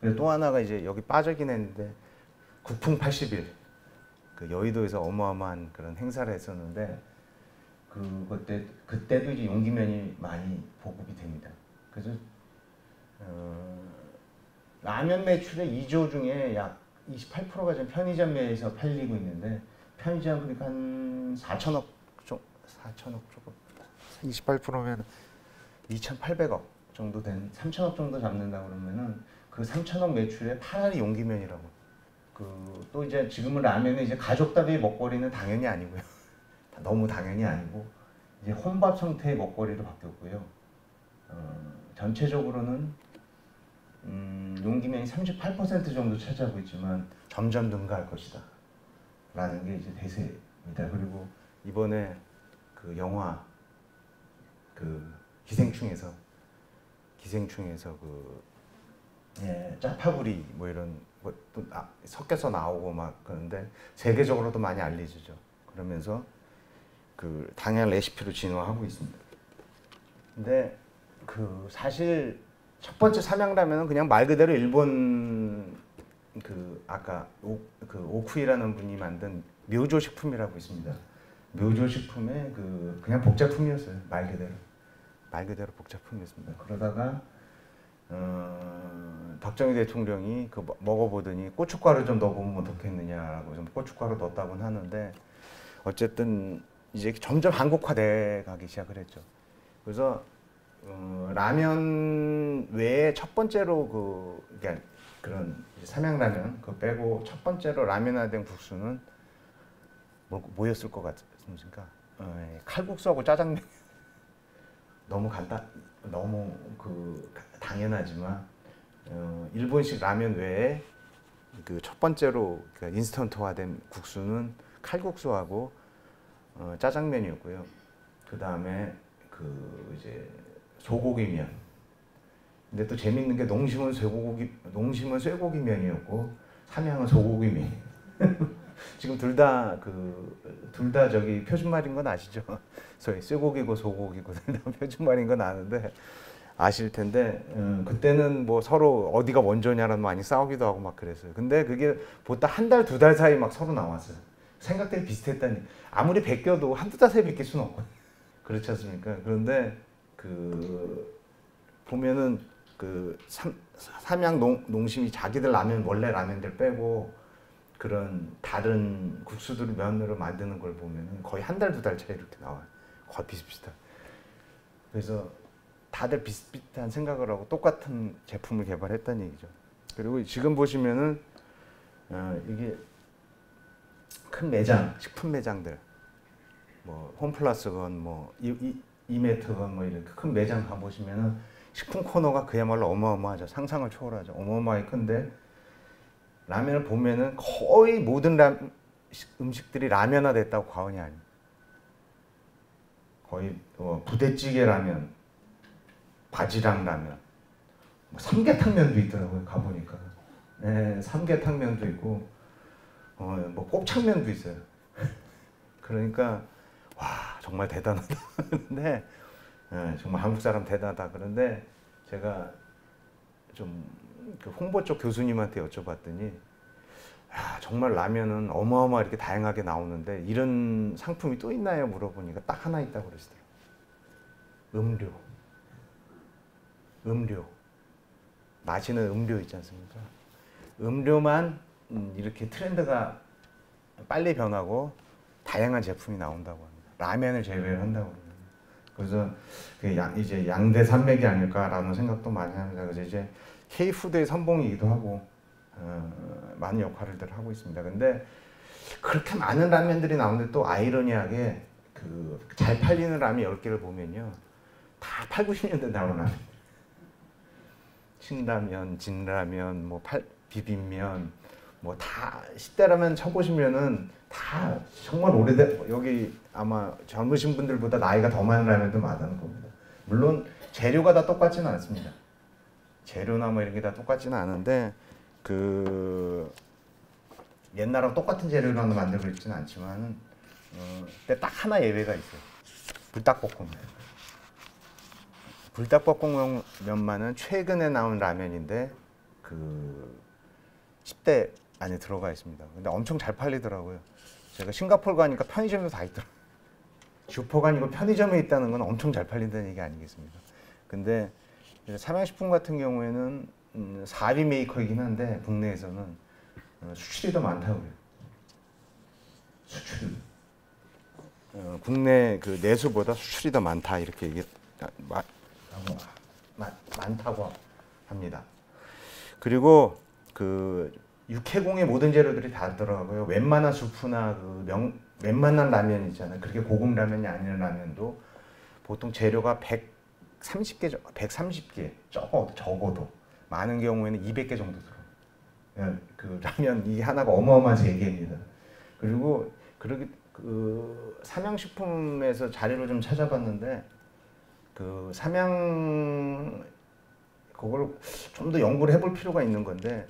그리고 또 하나가 이제 여기 빠져긴 했는데 국풍 80일 그 여의도에서 어마어마한 그런 행사를 했었는데 그때 그때도 이제 용기면이 많이 보급이 됩니다. 그래서 어, 라면 매출의 2조 중에 약 28%가 지금 편의점에서 팔리고 있는데 편의점 그러니까 한 4천억 정 4천억 조금 28%면 2,800억 정도 된 3천억 정도 잡는다 그러면은 그 3천억 매출의 8알이 용기면이라고. 그 또 이제 지금은 라면은 이제 가족 단위 먹거리는 당연히 아니고요. 너무 당연히 아니고 이제 혼밥 형태의 먹거리로 바뀌었고요. 어, 전체적으로는 음, 용기면이 38% 정도 차지하고 있지만 점점 능가할 것이다. 라는 게 이제 대세입니다. 그리고 이번에 그 영화 그 기생충에서 기생충에서 그 예, 짜파구리 뭐 이런 것도 나- 섞여서 나오고 막 그런데 세계적으로도 많이 알려지죠. 그러면서 그 당연 레시피로 진화하고 있습니다. 근데 그 사실 첫 번째 삼양라면은 그냥 말 그대로 일본 그 아까 오, 그 오쿠이라는 분이 만든 묘조 식품이라고 있습니다. 묘조 식품의 그 그냥 복제품이었어요 말 그대로 말 그대로 복제품이었습니다. 그러다가 어, 박정희 대통령이 그 먹- 먹어보더니 고춧가루 좀 넣어보면 어떻겠느냐라고 좀 고춧가루 넣었다고는 하는데 어쨌든 이제 점점 한국화돼 가기 시작을 했죠. 그래서 어, 라면 외에 첫 번째로 그 그러니까 그런 삼양라면 그 빼고 첫 번째로 라면화된 국수는 뭐, 뭐였을 것 같습니까? 어, 예, 칼국수하고 짜장면 너무 간단 너무 그 당연하지만 어, 일본식 라면 외에 그 첫 번째로 그러니까 인스턴트화된 국수는 칼국수하고 어, 짜장면이었고요. 그 다음에 그 이제 소고기면. 근데 또 재밌는 게 농심은 쇠고기 농심은 쇠고기면이었고 삼양은 소고기면. 지금 둘 다 그 둘 다 저기 표준말인 건 아시죠? 소위 쇠고기고 소고기고 둘 다 표준말인 건 아는데 아실 텐데 음, 그때는 뭐 서로 어디가 원조냐라는 많이 싸우기도 하고 막 그랬어요. 근데 그게 보다 한 달 두달 사이 막 서로 나왔어요. 생각들이 비슷했다니 아무리 베껴도 한두 달 사이 베낄 수는 없고 그렇지 않습니까? 그런데 그 보면은 그 삼, 삼양 농, 농심이 자기들 라면 원래 라면들 빼고 그런 다른 국수들 면으로 만드는 걸 보면은 거의 한 달 두 달 차이 이렇게 나와요. 거의 비슷비슷한. 그래서 다들 비슷비슷한 생각을 하고 똑같은 제품을 개발했다는 얘기죠. 그리고 지금 보시면은 어, 이게 큰 매장, 식품 매장들, 뭐 홈플러스건 뭐 이, 이, 이메트건 뭐 이런 큰 매장 가 보시면은 식품 코너가 그야말로 어마어마하죠. 상상을 초월하죠. 어마어마하게 큰데 라면을 보면은 거의 모든 라, 음식들이 라면화 됐다고 과언이 아니에요. 거의 어, 부대찌개 라면, 바지락 라면, 뭐 삼계탕면도 있더라고요. 가보니까. 네, 삼계탕면도 있고, 어, 뭐 곱창면도 있어요. 그러니까 와 정말 대단하다. 근데 네, 정말 한국 사람 대단하다. 그런데 제가 좀 그 홍보 쪽 교수님한테 여쭤봤더니 아, 정말 라면은 어마어마 이렇게 다양하게 나오는데 이런 상품이 또 있나요? 물어보니까 딱 하나 있다고 그러시더라고요. 음료. 음료. 마시는 음료 있지 않습니까? 음료만 음, 이렇게 트렌드가 빨리 변하고 다양한 제품이 나온다고 합니다. 라면을 제외를 한다고 합니다. 그래서 그 양, 이제 양대 산맥이 아닐까라는 생각도 많이 합니다. 그래서 이제 K푸드의 선봉이기도 하고 어, 많은 역할을 하고 있습니다. 근데 그렇게 많은 라면들이 나오는데 또 아이러니하게 그 잘 팔리는 라면 10개를 보면요. 다 8, 90년대 나온 라면. 신라면, 진라면, 뭐 팔, 비빔면, 뭐 다 10대 라면 쳐보시면은 다 정말 오래된 여기 아마 젊으신 분들보다 나이가 더 많은 라면도 많다는 겁니다. 물론 재료가 다 똑같지는 않습니다. 재료나 뭐 이런 게 다 똑같지는 않은데 그 옛날하고 똑같은 재료로 만들고 있지는 않지만은 어, 근데 딱 하나 예외가 있어요. 불닭볶음면. 불닭볶음면만은 최근에 나온 라면인데 그 10대 안에 들어가 있습니다. 근데 엄청 잘 팔리더라고요. 제가 싱가포르 가니까 편의점에도 다 있더라고요. 슈퍼가 아니고 편의점에 있다는 건 엄청 잘 팔린다는 얘기 아니겠습니까? 근데 삼양식품 같은 경우에는 음, 4위 메이커이긴 한데 국내에서는 어, 수출이 더 많다고 그래요. 수출. 어, 국내 그 내수보다 수출이 더 많다 이렇게 얘기 마, 마, 많다고 합니다. 그리고 그 육해공의 모든 재료들이 다 들어가고요. 웬만한 수프나 그 명, 웬만한 라면 있잖아요. 그렇게 고급 라면이 아닌 라면도 보통 재료가 130개, 130개 적어 적어도 많은 경우에는 200개 정도 들어. 예, 그 라면 이 하나가 어마어마한 세 개입니다. 그리고 그렇게 그 삼양식품에서 자료를 좀 찾아봤는데 그 삼양 그걸 좀 더 연구를 해볼 필요가 있는 건데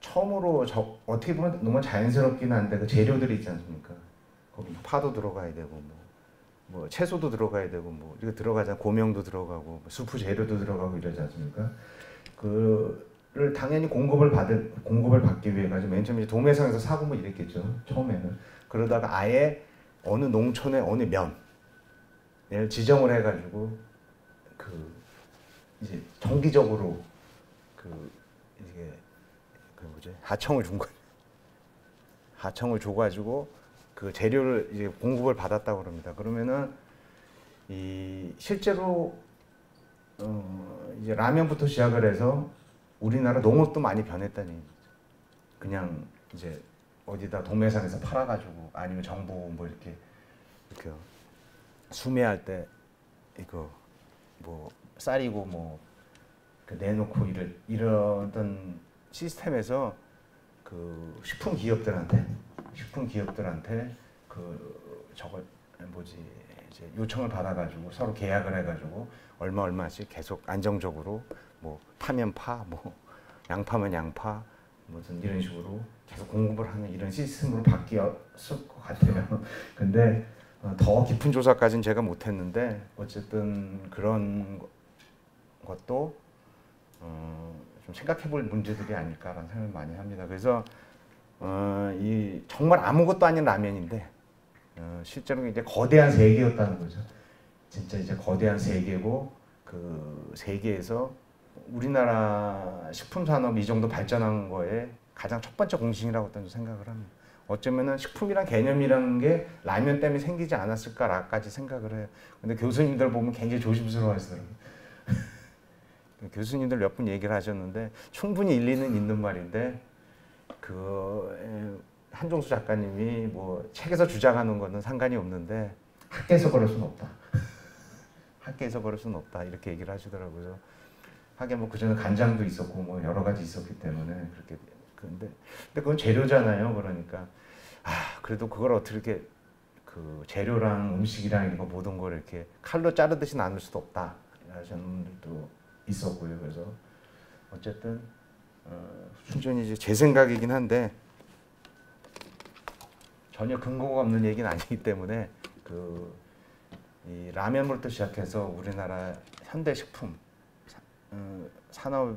처음으로 저, 어떻게 보면 너무 자연스럽긴 한데 그 재료들이 있지 않습니까? 거기 파도 들어가야 되고 뭐, 뭐 채소도 들어가야 되고 뭐 이거 들어가자 고명도 들어가고 뭐 수프 재료도 들어가고 이러지 않습니까? 그를 당연히 공급을 받을 공급을 받기 위해 가지고 맨 처음에 도매상에서 사고 뭐 이랬겠죠 처음에는 그러다가 아예 어느 농촌의 어느 면을 지정을 해가지고 그 이제 정기적으로 그 이게 그 뭐지 하청을 준 거예요. 하청을 줘가지고 그 재료를 이제 공급을 받았다고 그럽니다. 그러면은 이 실제로 어 이제 라면부터 시작을 해서 우리나라 농업도 많이 변했다는. 그냥 이제 어디다 도매상에서 팔아가지고 아니면 정부 뭐 이렇게 이렇게 수매할 때 이거 뭐 쌀이고 뭐그 내놓고 이를 이러던 시스템에서 그그 식품 기업들한테 식품 기업들한테 그 저거 뭐지 이제 요청을 받아가지고 서로 계약을 해가지고 얼마 얼마씩 계속 안정적으로 뭐 파면 파, 뭐 양파면 양파, 무슨 이런 식으로 계속 공급을 하는 이런 시스템으로 바뀌었을 것 같아요. 근데 어, 더 깊은 조사까지는 제가 못했는데 어쨌든 그런 거- 것도 어, 좀 생각해볼 문제들이 아닐까라는 생각을 많이 합니다. 그래서 어, 이 정말 아무것도 아닌 라면인데 어, 실제로 이제 거대한 세계였다는 거죠. 진짜 이제 거대한 세계고 그 세계에서 우리나라 식품 산업이 이 정도 발전한 거에 가장 첫 번째 공신이라고 저는 생각을 합니다. 어쩌면은 식품이란 개념이라는 게 라면 때문에 생기지 않았을까라까지 생각을 해요. 근데 교수님들 보면 굉장히 조심스러워 하시더라고요. 교수님들 몇 분 얘기를 하셨는데 충분히 일리는 있는 말인데 그 에, 한종수 작가님이 뭐 책에서 주장하는 거는 상관이 없는데 학계에서 그럴 수는 없다. 학계에서 그럴 수는 없다 이렇게 얘기를 하시더라고요. 하긴 뭐 그전에 간장도 있었고 뭐 여러 가지 있었기 때문에 그렇게 근데 근데 그건 재료잖아요. 그러니까 아 그래도 그걸 어떻게 그 재료랑 음식이랑 이런 거 모든 걸 이렇게 칼로 자르듯이 나눌 수도 없다. 하시는 분들도 있었고요. 그래서 어쨌든 어, 순전히 이제 제 생각이긴 한데 전혀 근거가 없는 얘기는 아니기 때문에 그 이 라면부터 시작해서 우리나라 현대 식품 사- 어, 산업을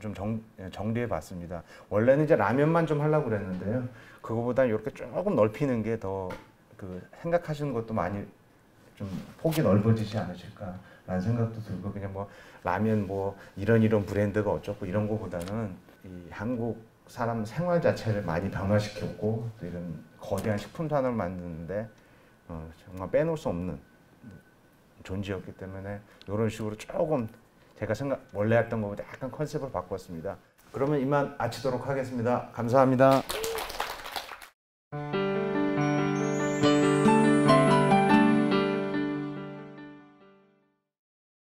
좀 정, 예, 정리해 봤습니다. 원래는 이제 라면만 좀 하려고 그랬는데요. 그거보다 이렇게 조금 넓히는 게 더 그 생각하시는 것도 많이 좀 폭이 넓어지지 않으실까 라는 생각도 들고 그냥 뭐 라면 뭐 이런 이런 브랜드가 어쩌고 이런 거보다는 이 한국 사람 생활 자체를 많이 변화시켰고 또 이런 거대한 식품 산업을 만드는데 어, 정말 빼놓을 수 없는 존재였기 때문에 이런 식으로 조금 제가 생각 원래 했던 것보다 약간 컨셉을 바꿨습니다. 그러면 이만 마치도록 하겠습니다. 감사합니다.